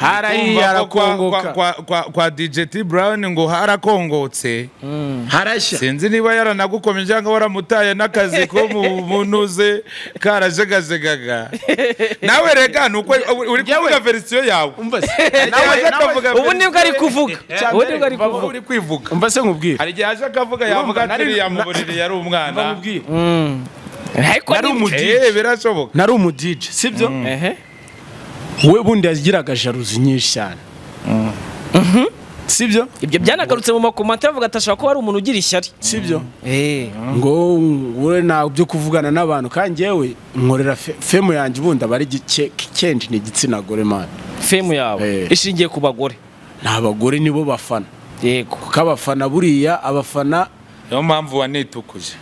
Kwa- harakongoka kwa- kwa- kwa- kwa DJ T Brown ngo harakongotse. Harashya sinzi niba yaranagukomye cyangwa waramutaye n'akazi ko mu bunuze karajegajega nawe rega ni uko uri kuvuga verisiyo yawe. Ubu ni bwo ari kuvuga. Ubu ni bwo ari kuvuga. uri kwivuga. Umva se nkubwire hari igihe aje akavuga yavuga ati nari- uriya mu buriri yari umwana. Nari ni umu- Eh, birashoboka. Nari umudije sibyo? Ehe we bundi yagiraga jaruzi nyinshi cyane. Sibyo? Ibyo byanagarutse mu makomante bavuga ati ashobora kuba ari umuntu ugira ishyari. Sibyo? Eh. Ngo wowe nta byo kuvugana n'abantu kandi njyewe nkorera fe- femu yanjye ubundi aba ari kenshi ni igitsina gore mani femu yawe? Eh. ishingiye ku bagore? Ni abagore nibo bafana. Yego. Kuko abafana buriya abafana niyo mpamvu wanitukuje.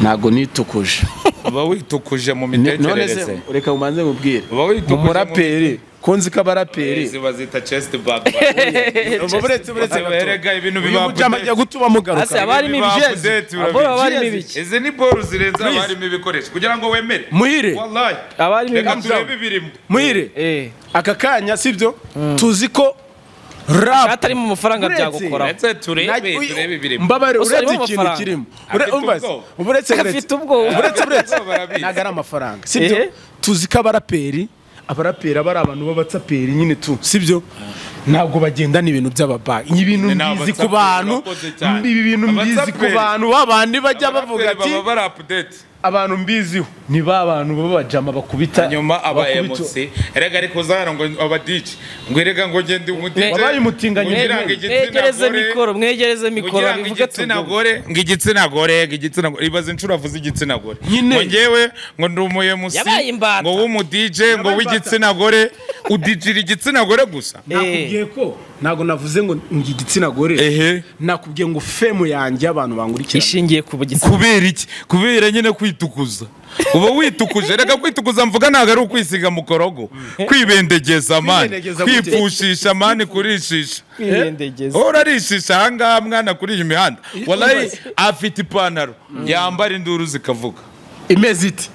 Ntabwo nitukuje. Uba witukuje mu mitekerereze. Reka umanze nkubwire uba witukuje mu umuraperi. ko nzi ko abaraperi. Ziba zita chest bag. Buretse buretse Erega ibintu uyu biba mujama ajya gutuma mugaruka. Ase Biba ibijezi. update, abo haba harimo Jezi. ibiki izi ni Please. haba harimo ibikoresho. Kugira ngo wemere. Muhire. Wallahi. Haba harimo reka ibiki turebe ibirimo muhire. Eh. Aka kanya sibyo tuzi ko rap. Atarimo amafaranga Uretse- byagukoraho ndetse turebe turebe ibirimo. mbabare uretse ikintu kirimo. Uretse uretse. Uretse uretse. Ntabwo ari amafaranga. Sibyo Ehe. tuzi ko abaraperi abaraperi aba ari abantu b'abatsaperi nyine tu. Sibyo ntabwo bagendana ibintu by'ababayi. Ibintu Ni mbizi ku bantu. ibi bintu mbizi ku bantu. Babandi bajya bavuga ati abantu mbiziho. Ni ba bantu b'abajama bakubita nyuma aba MC erega ariko zara ngo aba DJ. Ngo erega ngo ngende umu DJ Wabaye umutinganyi mwegereze mikoro mwegereze mikoro bivuge igitsina gore. Ngo igitsina gore ngo igitsina gore. Ibaze inshuro avuze igitsina gore. Ngo ngewe ngo ndi umuyemusi ngo w'umu DJ ngo w'igitsina gore. Udijira igitsina gore gusa. Nakubwiye ko ntabwo navuze ngo ngo igitsina gore. Ehe. Nakubwiye ngo femu yanjye abantu bankurikirana ishingiye ku gitsina kubera iki? Kubera nyine kwitukuza. Uba witukuje reka kwitukuza mvuga ntabwo ari ukwisiga mu korogo. Kwibendegeza mani Kwibendegeza gute? kwipfushisha mani kurishisha. Urarishisha ahangaha mwana kuri iyi mihanda walayi afite ipantaro. Yambara induru zikavuga. Imeze iti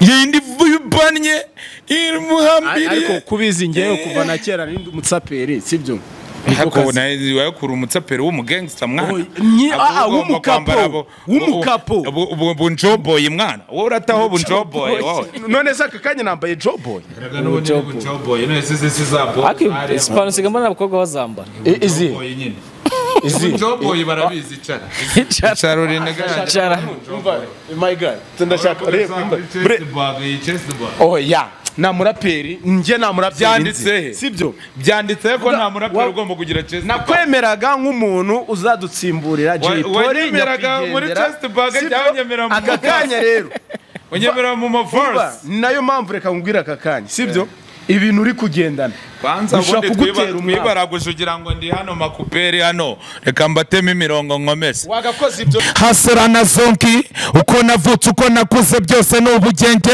yindi ibanye imuhambiriye. Ariko kubizi ngewe kuva na kera nindi umutsaperi sibyo? Ariko wayakura umutsaperi w'umugangsta mwana. Ah, ugomba w'umukapo, w'umukapo. bu- bu- bu- bunjoboyi mwana. Wowe urataho bunjoboyi wowe. None se aka kanya nambaye joboy ariko isipanu nsiga mbona abakobwa bazambara izi izi bunjoboyi barabizi icara. Icara. urinega Icara. my god. Ndashaka reba bre- oh ya nta muraperi. Njye nta muraperi Byanditse he? sibyo. Byanditse ko nta muraperi ugomba kugira chest? nakwemeraga nk'umuntu uzadutsimburira Jay Polly wanyemeraga muri chest bag cyangwa unyemera mu aka maverse? kanya rero. Unyemera mu maverse na yo mpamvu reka nkubwire aka kanya. Sibyo? Ibintu uri kugendana. Kwanza bishobora ubundi twibaraguje ugira ngo ndi hano makuperi hano. Reka mbateme imirongo ibyo hasara na zonki uko navutse uko nakuze byose ni ubugenge.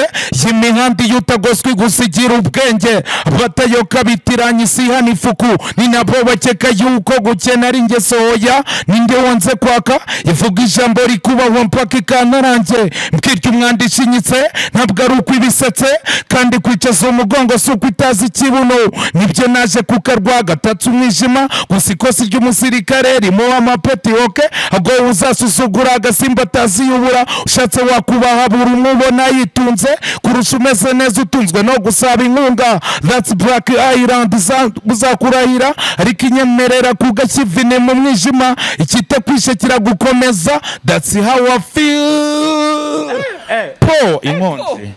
Y'imihanda iyo utagoswe gusigira ubwenge batayoka bitiranya isi hano ifuku. Ni nabo bakeka yuko gukena ari ingeso hoya ninde wanze kwaka? Ivuga ijambo rikubaho mpaka ikantarange mbwirya umwanda ishinyitse ntabwo ari uko ibisetse kandi kwicaza umugongo si uko itazi ikibuno. Ni byo naje kukarwa gatatse umwijima gusa ikosi ry'umusirikare rimuha amapeti oke agowe uzasusugura agasimba ataziyubura ushatse wakubaha buri umwe ubona yitunze kurusha umeze neza utunzwe no gusaba inkunga. That's black island Uza- uzakurahira ariko inyemerera kugakivine mu mwijima. Ikitakwishe kiragukomeza. That's how I feel. Po inkonji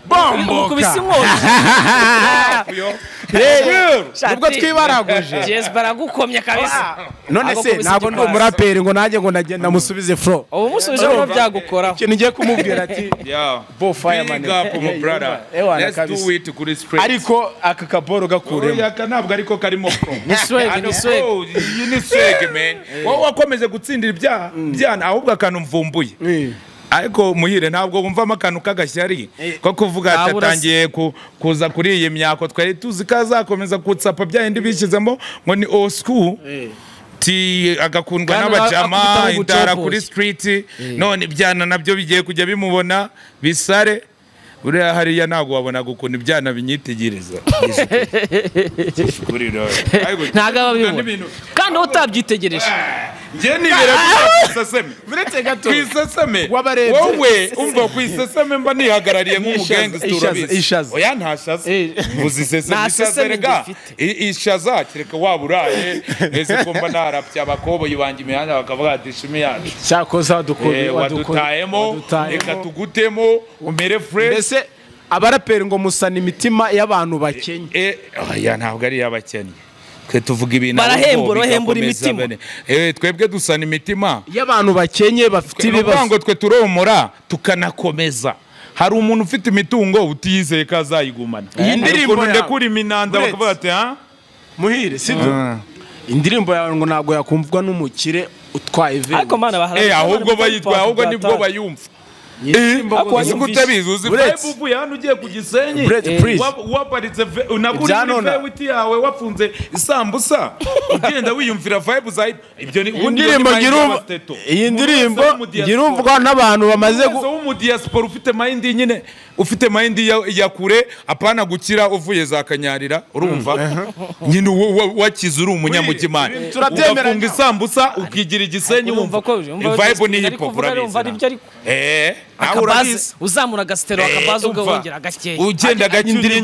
Ukubise inkonji. ni bwo twibaraguje Jess baragukomye kabisa none se Agukubise ntabwo ndi igipasi. umuraperi ngo nanjye ngo nagenda musubize fro ubu musubije ko byagukoraho ikintu ngiye kumubwira ati Yeah. Bo fireman. Big up, my Hey, brother. ewana Let's kabisa. do it kuri straight. ariko aka kaboro gakuremo Oya, aka ntabwo ariko karimo pro. Ni swag, Hano, ni swag. oh, iyi ni swag man wowe wakomeje gutsindira ibyaha byana ahubwo akantu mvumbuye Eh. Ariko muhire ntabwo wumvamo akantu k'agashyari ko kuvuga ati atangiye ku- kuza kuri iyi myako. Twari tuzi ko azakomeza kutsapa bya yindi bishyizemo ngo ni school. Ti agakundwa n'abajama indara kuri street. None ibyana na byo bigiye kujya bimubona bisare. Buriya hariya ntabwo wabonaga ukuntu ibyana binyitegereza ntabwo aba kuvuga abibona n'ibintu- kandi utabyitegereje. Njye nibera ku iseseme. Uretse gato. Wabarebye. wowe umva ku iseseme mba nihagarariye nk'umugengisi Ishaza, urabizi ishaza. oya nta shaza Eh. mvuze iseseme ishaza rega ishaza kereka waba uraye. Ese ko mba narapye abakoboyi banjye imihanda bakavuga ati shimi yacu. Cyakoze Eh, wadutayemo reka tugutemo umere mbese abaraperi ngo musana imitima y'abantu bakenye Eh, oya ntabwo ari iy'abakennye twe tuvuga ibintu Barahembura, bahembura imitima. Eh, twebwe dusana imitima. Y'abantu bakenye bafite ibibazo. ngo twe turomora tukanakomeza. Hari umuntu ufite imitungo utiyizeye ko azayigumana. Iyi ndirimbo yawe. Uretse. bakavuga ati ha muhire sibyo indirimbo yawe ngo ntabwo yakumvwa n'umukire utwaye ariko veni Eh, ahubwo bayitwa ahubwo ni bwo bayumva. Uzi ko utabizi uzi Uretse. uvuye hano ugiye ku gisenyi Eh, waparitse ve- unagura muri vewiti yawe wafunze isambusa ugenda wiyumvira vibe za ibyo ni ubundi indirimbo iyi ndirimbo wese w'umudiaspora. gira umvwa n'abantu bamaze w'umudiyasipora ufite mayindi nyine? Ufite mayindi ya, kure? Apana gukira uvuye za kanyarira. Urumva? Nyine wa- wa- wakize uri umunyamugimana ugafunga isambusa ukigira igisenyi wumva urumva vibe ni ariko hip hop uvuga urabizi eh uzamura agasitero Eh, akabaze umva. ugahongera gakeya ugenda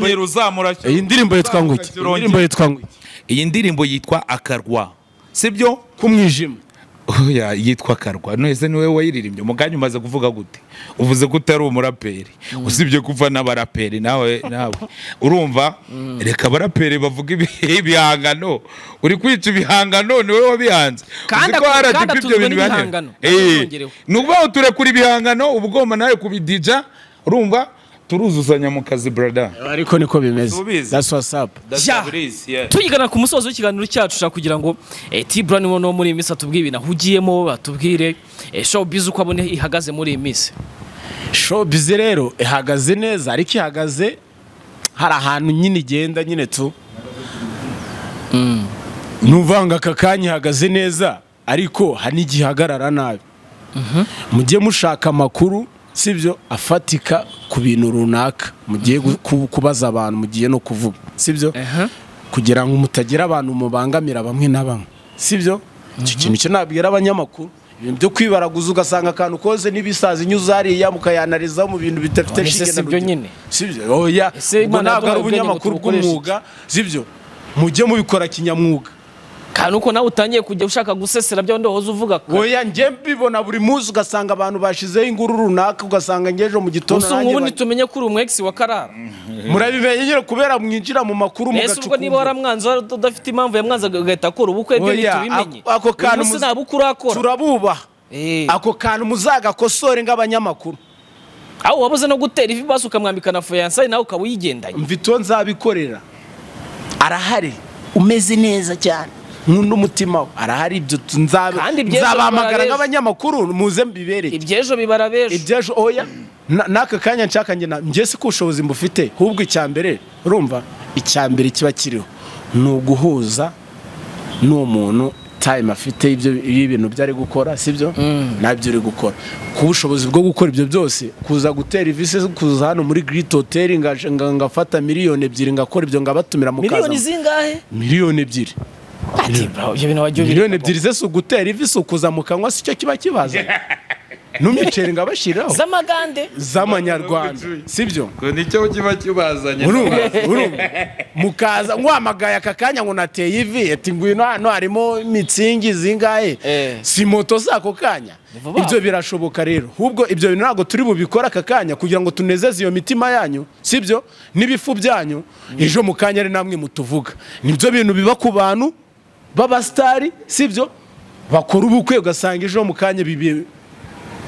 unyengera uzamura iyi ndirimbo yitwa ngo iki iyi ndirimbo yitwa ngo iki iyi ndirimbo yitwa akarwa. Sibyo? K'umwijima yitwa akarwa nese ni we wayiririmbye? Mu kanya umaze kuvuga gute? Uvuze ko utari umuraperi? Usibye kuva n'abaraperi nawe nawe. Urumva? Reka abaraperi bavuga ibi- ibihangano. Uri kwica ibihangano? Niwe wabihanze. Kandi atuzwe n'ibihangano. Eh, Ntabyongerewe. ni ukuvuga ngo turekura ibihangano uba ugomba nawe kubidija urumva? Turuzuzanya mu kazi brada ariko niko bimeze. That's what's up. Ja. tugigana ku musozo w'ikiganiro cyacu ushaka kugira ngo eh, T-Brown no muri iyi minsi atubwire ibintu ahugiyemo atubwire eh, showbiz uko abone ihagaze muri iyi minsi. Showbiz rero ihagaze neza ariko ihagaze hari ahantu nyine igenda nyine tu. Nuvanga aka kanya ihagaze neza ariko hari n'igihe ihagarara nabi mujye mushaka amakuru sibyo afatika ku bintu runaka. Mugiye kubaza abantu mugiye no kuvuga. Sibyo kugira ngo mutagira abantu mubangamira bamwe na bamwe. Sibyo icyo kintu cyo nabwira abanyamakuru ibintu byo kwibaraguza ugasanga akantu koze n'ibisazi inyuze hariya mukayanarizaho mu bintu bidafite None se shinge na si byo rugero. nyine? sibyo oya ntabwo ari ubunyamakuru bw'umwuga. sibyo mujye mubikora kinyamwuga. Kandi uko nawe utangiye kujya ushaka gusesera bya wahoze uvuga oya njye mbibona buri munsi ugasanga abantu bashizeho inkuru runaka ugasanga ngejo mu gitondo nanjye ubu ba- ntitumenye ko uri ex wa karara. Murabimenye nyine kubera mwinjira mu makuru ese ubwo niba waramwanze udafite impamvu yamwanze agahita akora ubukwe bwe ntitubimenye. ako- kantu turabubaha Eh. ako kantu muzagakosore nk'abanyamakuru. Aho wabuze no gutera ivi basi ukamwambika na fiyansaye nawe ukaba uyigendanye. Mfite uwo nzabikorera. Arahari. Umeze neza cyane. Nkunda umutima we. Arahari ibyo nzabahamagara nk'abanyamakuru muze mbibereke iby'ejo bibara b'ejo ibyejo oya na- n'aka kanya nshaka njye si ko ubushobozi mbufite ahubwo icya mbere urumva icya mbere kiba kiriho. Ni uguhuza n'uwo muntu time afite ibyo ibintu byari gukora sibyo na byo uri gukora. Ku bushobozi bwo gukora ibyo byose kuza gutera ivisi kuza hano muri Great Hotel ngaje- nga- ngafata miliyoni ebyiri ngakora ibyo ngabatumira mu miliyoni zingahe? Miliyoni ebyiri. Ati bro ibyo bintu wajya miliyoni ebyiri ze si ugutera ivi si ukuza mu kanwa si cyo kiba kibaza. N'umiceri ngabashyiraho z'amagande. Z'amanyarwanda. Sibyo? Ngo ni cyo kiba kibazanye. Urumva urumva. Mukaza nkwamagaye aka kanya ngo nateye ivi. Ati ngwino hano harimo mitsingi zingahe? Eh. si moto z'ako kanya. Ibyo birashoboka rero. Ahubwo ibyo bintu ntabwo turi bubikore aka kanya kugira ngo tunezeze iyo mitima yanyu. Sibyo? N'ibifu byanyu. Ejo mu kanya ari namwe mutuvuga. Nibyo bintu biba ku bantu b'abasitari sibyo? Bakora ubukwe ugasanga ejo mu kanya bibi.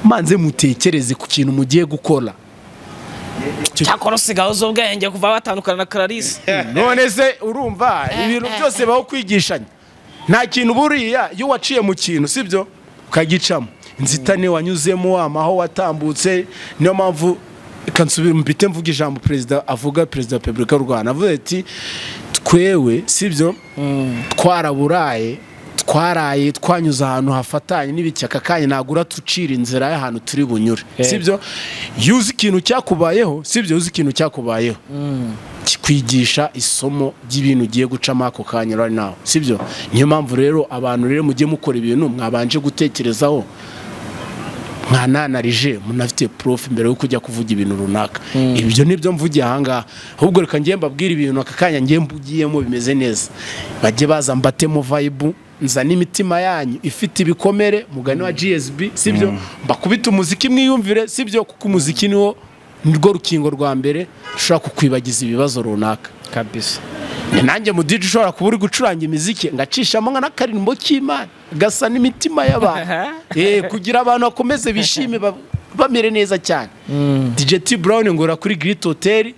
Manze mutekereze ku kintu mugiye gukora. Cyakora usigaye uzi ubwenge kuva batandukana na Clarisse. None se urumva ibintu byose baho kwigishanya. Nta kintu buriya iyo waciye mu kintu sibyo? Ukagicamo. Inzitane wanyuzemo amaho watambutse niyo mpamvu reka nsubire mbite mvuga ijambo perezida avuga perezida wa repubulika y'u rwanda. Avuze ati twewe sibyo? Twaraburaye twaraye twanyuze ahantu hafatanye n'ibiki aka kanya nagura tucira inzira y'ahantu turi bunyure. Sibyo? Iyo uzi ikintu cyakubayeho? Sibyo uzi ikintu cyakubayeho? Kikwigisha isomo ry'ibintu ugiye gucamo ako kanya right now. Sibyo? Niyo mpamvu rero abantu rero mujye mukora ibintu mwabanje gutekerezaho. Mwananarije munafite prof mbere yo kujya kuvuga ibintu runaka. Ibyo ni byo mvugiye ahangaha ahubwo reka ngiye mbabwire ibintu aka kanya ngiye mbugiyemo bimeze neza. Bajye baza mbatemo vibe nzana imitima yanyu. Ifite ibikomere mugani wa GSB sibyo? Mbakubita umuziki mwiyumvire sibyo? Kuko umuziki niwo nirwo rukingo rwa mbere rushobora kukwibagiza ibibazo runaka. Kabisa. Nanjye mu DJ ushobora kuba uri gucuranga imiziki ngacishamo nka n'akarimbo k'imana gasa n'imitima y'abantu. Eh kugira abantu bakomeze bishime ba- bamere neza cyane. DJ T Brown ngora kuri Great Hotel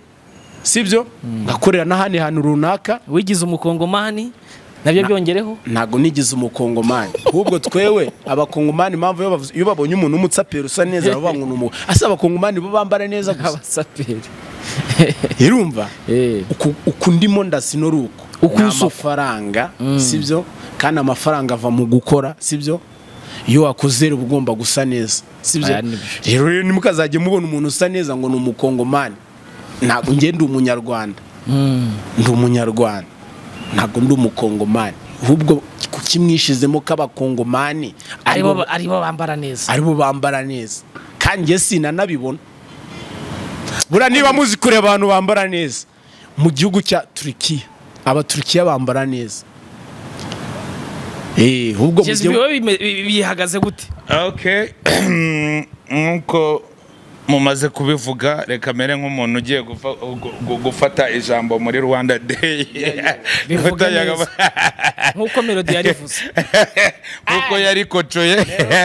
sibyo? Ngakorera n'ahandi hantu runaka. Wigize umukongomani? Nabyo byongereho? Ntabwo nigize umukongomani. Ahubwo twewe abakongomani impamvu iyo babonye umuntu w'umutsaperi usa neza bavuga ngo ni umu ase abakongomani bo bambara neza gusa. Abasaperi. irumva? Eh. uku, ndimo ndasino ari uku. Uku ni usuku. amafaranga sibyo? Kandi amafaranga ava mu gukora sibyo? Iyo wakoze rero uba ugomba gusa neza sibyo? Rero rero ntimukazajye mubona umuntu usa neza ngo ni umukongomani. Ntabwo njye ndi umunyarwanda. Ndi umunyarwanda. Ntabwo ndi umukongomani. Ahubwo kukimwishizemo k'abakongomani ari bo bambara neza. ari bo bambara neza. Kandi njye sinanabibona. Buriya niba muzi kureba abantu bambara neza. Mu gihugu cya turikiya abaturukiya bambara neza. Eh, bi- bihagaze gute? Okay. Nk'uko mumaze kubivuga reka mere nk'umuntu ugiye gufa- gu- gu- gufata ijambo muri rwanda neza. nk'uko melody yarivuze nk'uko yarikocoye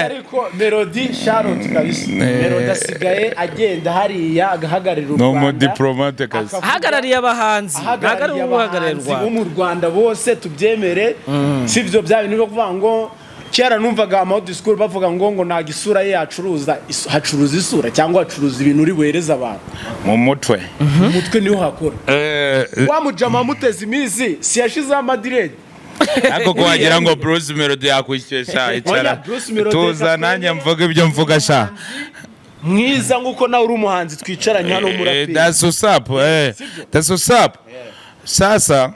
ariko melody charlotte kabisa. Melody asigaye agenda hariya agahagararira u ni rwanda. umudipolomate kazi Akavuga- ahagarariye abahanzi. Ntabwo ari ahagarariye abahanzi bo mu rwanda bose tubyemere. Si ibyo bya bintu byo kuvuga ngo kera numvaga amadisikuru bavuga ngo ngo ntabwo isura ye yacuruza hacuruza isura cyangwa hacuruza ibintu uri buhereze abantu. Mu mutwe. Mu mutwe ni ho hakora. Eh, wa mujama muteze iminsi si yashizeho amadirede ariko ko wagira ngo bruce melody yakwishyushya icara. Bruce Melody tuza nanjye mvuga ibyo mvuga sha. Mwiza nk'uko nawe uri umuhanzi twicaranye hano Eh, what's up eh. That's what's up. Sasa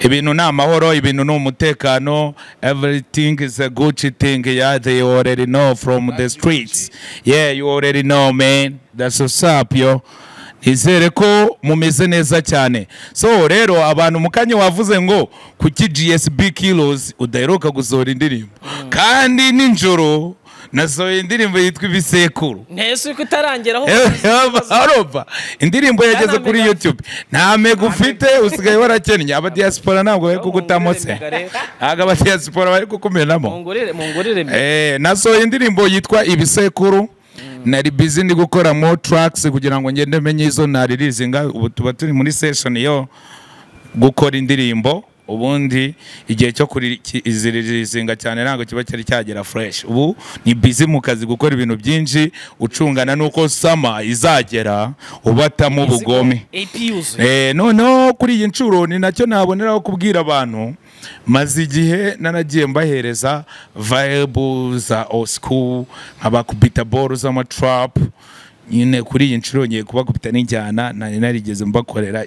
ibintu ni amahoro ibintu ni umutekano. Everything is a gucci thing. Yeah they already know from the streets. Yeah you already know man. That's what's up yo. Nizere ko mumeze neza cyane. So rero abantu mu kanya wavuze ngo kuki gsb kilos udaheruka gusohora indirimbo? Kandi nijoro nasohoye indirimbo yitwa ibisekuru. Ntese uko itarangiraho aroba indirimbo yageze kuri mega youtube. Nta mega ufite usigaye warakennye abadiyasipora ntabwo bari kugutamo se ntabwo abadiyasipora bari kukumenamo. Eh, nasohoye indirimbo yitwa ibisekuru. Nari bizi ndi gukoramo tracks kugira ngo ngende menye izo naririzinga. Ubu tuba turi muri session yo gukora indirimbo. Ubundi igihe cyo kuririzinga cyane ntabwo kiba cyari cyagera fresh. Ubu ni busy mu kazi gukora ibintu byinshi ucungana n'uko sama izagera ubatamo ubugome Eh, noneho kuri iyi nshuro ni na cyo naboneraho kubwira abantu maze igihe naragiye mbahereza vibe za oscu nkabakubita boro z'amatrap nyine kuri iyi nshuro ngiye kubakubita n'injyana nari narigeze mbakorera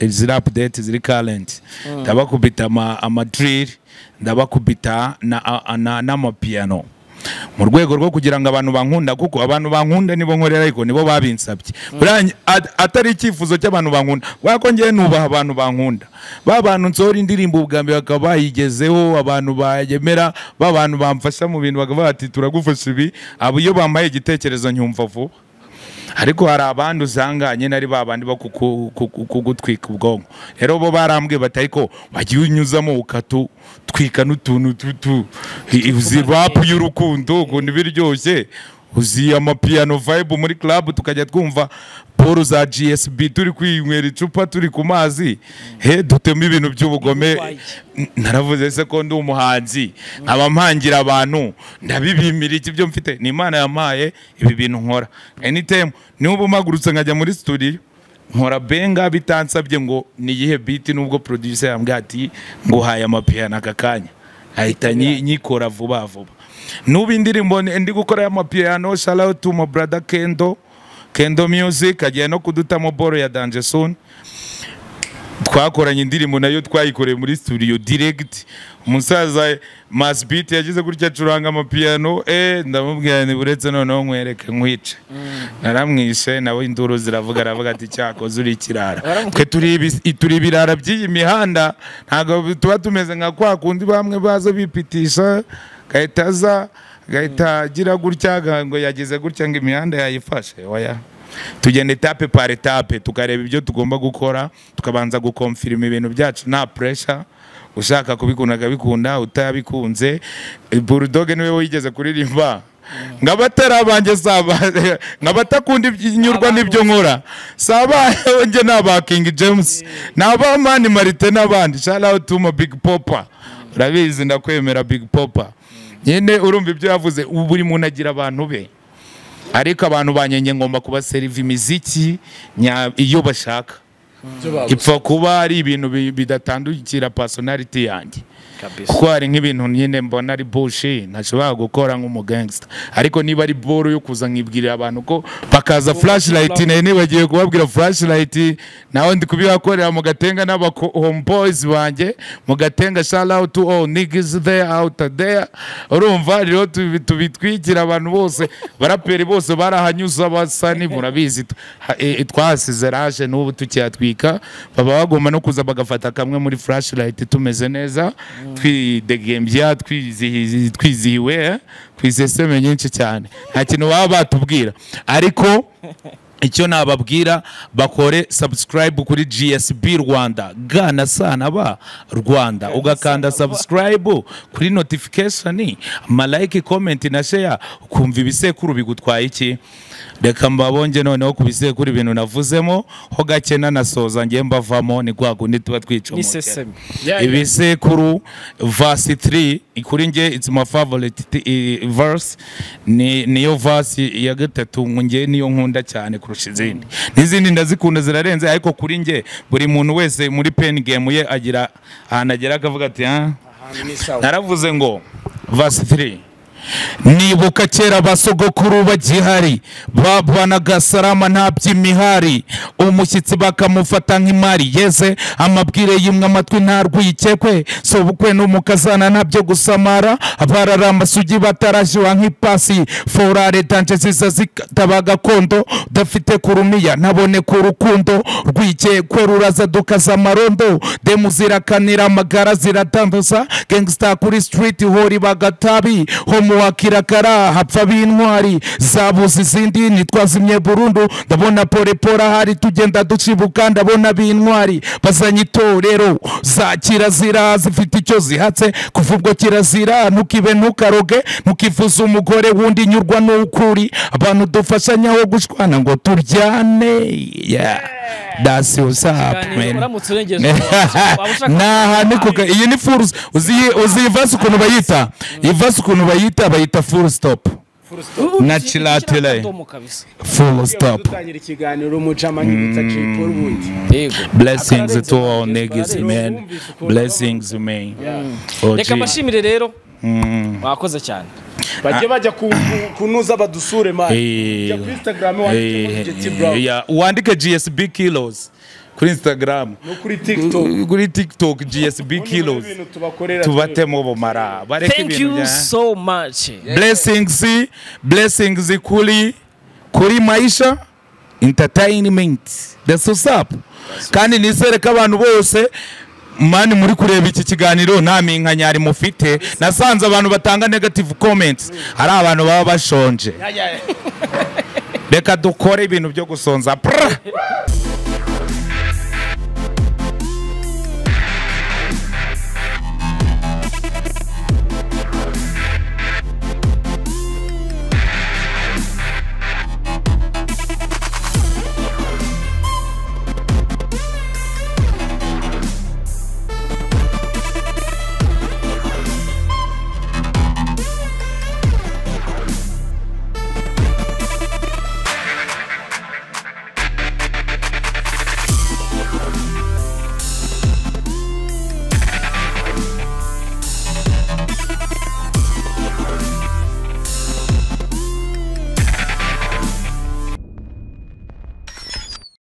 izi rap date ziri current. Ndabakubita ama, drill ndabakubita n'amapiyano mu rwego rwo kugira ngo abantu bankunda kuko abantu bankunda nibo nkorera ariko nibo babinsabye. Atari icyifuzo cy'abantu bankunda kubera ko ngewe nubaha abantu bankunda. Ba bantu nsohora indirimbo ubwa mbere bakaba bayigezeho abantu bayemera ba bantu bamfasha mu bintu bakavuga bati turagufasha ibi. Abo iyo bampaye igitekerezo nyumva vuba. Ariko hari abandi usanga nyine ari ba bandi bo kuku- kuku- kugutwika ubwonko. Rero bo barambwiye bati ariko wagiye unyuzamo ukatutwika n'utuntu tutu uzi rapu y'urukundo ukuntu biryoshye uzi amapiyano vibe muri club tukajya twumva boro za gsb turi kwinywera icupa turi ku mazi. He dutema ibintu by'ubugome. Naravuze se ko ndi umuhanzi. Nkaba mpangira abantu ndabibimira. Iki byo mfite ni imana yampaye ibi bintu nkora. Anytime niba umagurutse nkajya muri studio nkora benga bitansabye ngo ni iyihe beat nubwo producer yambwiye ati nguhaye amapiyano aka kanya. Ahita nyi- nyikora vuba vuba. Nubu indirimbo ndi gukora y'amapiyano to my brother Kendo. Kendo Music agiye no kudutamo boro ya Danger Soon twakoranye indirimbo na yo twayikoreye muri studio direct. Umusaza masbit yagize gutya acuranga amapiyano eh ndamubwira ni buretse noneho nkwereke nkwice. Naramwishe nawe induru ziravuga aravuga ati cyakoze uri ikirara. Twe turi ibirara by'iyi mihanda ntabwo tuba tumeze nka kwa kundi bamwe baza bipitisha gahita aza gahita agira gutya ngo yagize gutya ngo imihanda yayifashe oya. Tugenda etape par etape tukareba ibyo tugomba gukora tukabanza gukomfirima ibintu byacu. Nta pressure ushaka kubikunda akabikunda utabikunze. Burudoge ni we wigeze kuririmba. Ngo abatari abanjye saba ngo abatakunda inyurwa n'ibyo nkora. Saba njye ni aba King James ni aba Mani Marite n'abandi. Shout out to my Big Popa urabizi ndakwemera Big Popa nyine urumva ibyo yavuze buri muntu agira abantu be. Ariko abantu banyenye ngomba kubaseriva imiziki iyo bashaka. Ipfa kuba ari ibintu bi- bidatandukira personality yanjye. Kuko hari nk'ibintu nyine mbona ari bushi ntashobora gukora nk'umugangsta ariko niba ari boro yo kuza nkibwirira abantu ko bakaza flashlight na yo nibagiye kubabwira flashlight nawe ndi kubibakorera mu gatenga n'aba homeboys banjye mu gatenga to all niggas there out there. Urumva rero tubi- tubitwikira abantu bose baraperi bose barahanyuze basa ni murabizi. E- e, twahasize raje n'ubu tukiyatwika baba bagomba no kuza bagafata kamwe muri flashlight tumeze neza. Twidegembya twizihi- twizihiwe eh, twiseseme nyinshi cyane. Nta kintu baba batubwira. Ariko icyo nababwira bakore subscribe kuri GSB Rwanda. Gana sana ba Rwanda. Ugakanda subscribe kuri notification. Malike comment na share. Ukumva ibisekuru bigutwaye iki? Reka mbabonge noneho ku bisekuru ibintu navuzemo ho gake nanasoza ngiye mbavamo ni kwa kundi tuba twicomokera ibisekuru verse 3 kuri nge it's my favorite verse. Ni niyo verse ya gatatu nge niyo nkunda cyane kurusha izindi. N'izindi ndazikunda zirarenze ariko kuri nge buri muntu wese muri pen game ye agira ahantu agera akavuga ati ah naravuze ngo verse 3 nibuka kera basogokuru bagihari babanaga salama nta by'imihari. Umushyitsi bakamufata nk'imari yeze amabwire y'imwe amatwi nta rwikekwe. Sobukwe n'umukazana ntabyo gusamara. Bararamba sugi batarashyuha nk'ipasi. Forare danje ziza zitaba gakondo udafite kurumiya ntabone ku rukundo. Rwikekwe ruraza dukaza amarondo. Demu zirakanira amagara ziratanduza. Gangsta kuri street hori bagatabi. Homo mu wa kirakara hapfa b'intwari zabuze izindi ntitwazimye burundu ndabona porepora ahari tugenda ducibuka ndabona b'intwari bazanye itorero za kirazira zifite icyo zihatse kuva ubwo kirazira ntukibe ntukaroge ntukifuze umugore wundi nyurwa n'ukuri abantu dufashanyaho gushwana ngo turyane ushaka naha ni kuga iyi ni full uzi iyi verse ukuntu bayita iyi verse ukuntu bayita bayita full stop. Na kabisa. full stop. blessings to all niggas ukuntu blessings man. Oh, reka mbashimire rero wakoze cyane bajye bajya ku- ku- kunuza badusure mani jya kuri instagram wandike gsb kilos kuri instagram. No kuri tiktok. Kuri tiktok gsb kilos. tubatemo bumara bareke thank ibintu you bya so much. Blessings blessings kuri kuri maisha entertainment. That's what's up. Kandi nizere ko abantu bose mani muri kureba iki kiganiro nta minkanyari mufite. Nasanze abantu batanga negative comments. Hari abantu baba bashonje. Reka dukore ibintu byo gusonza.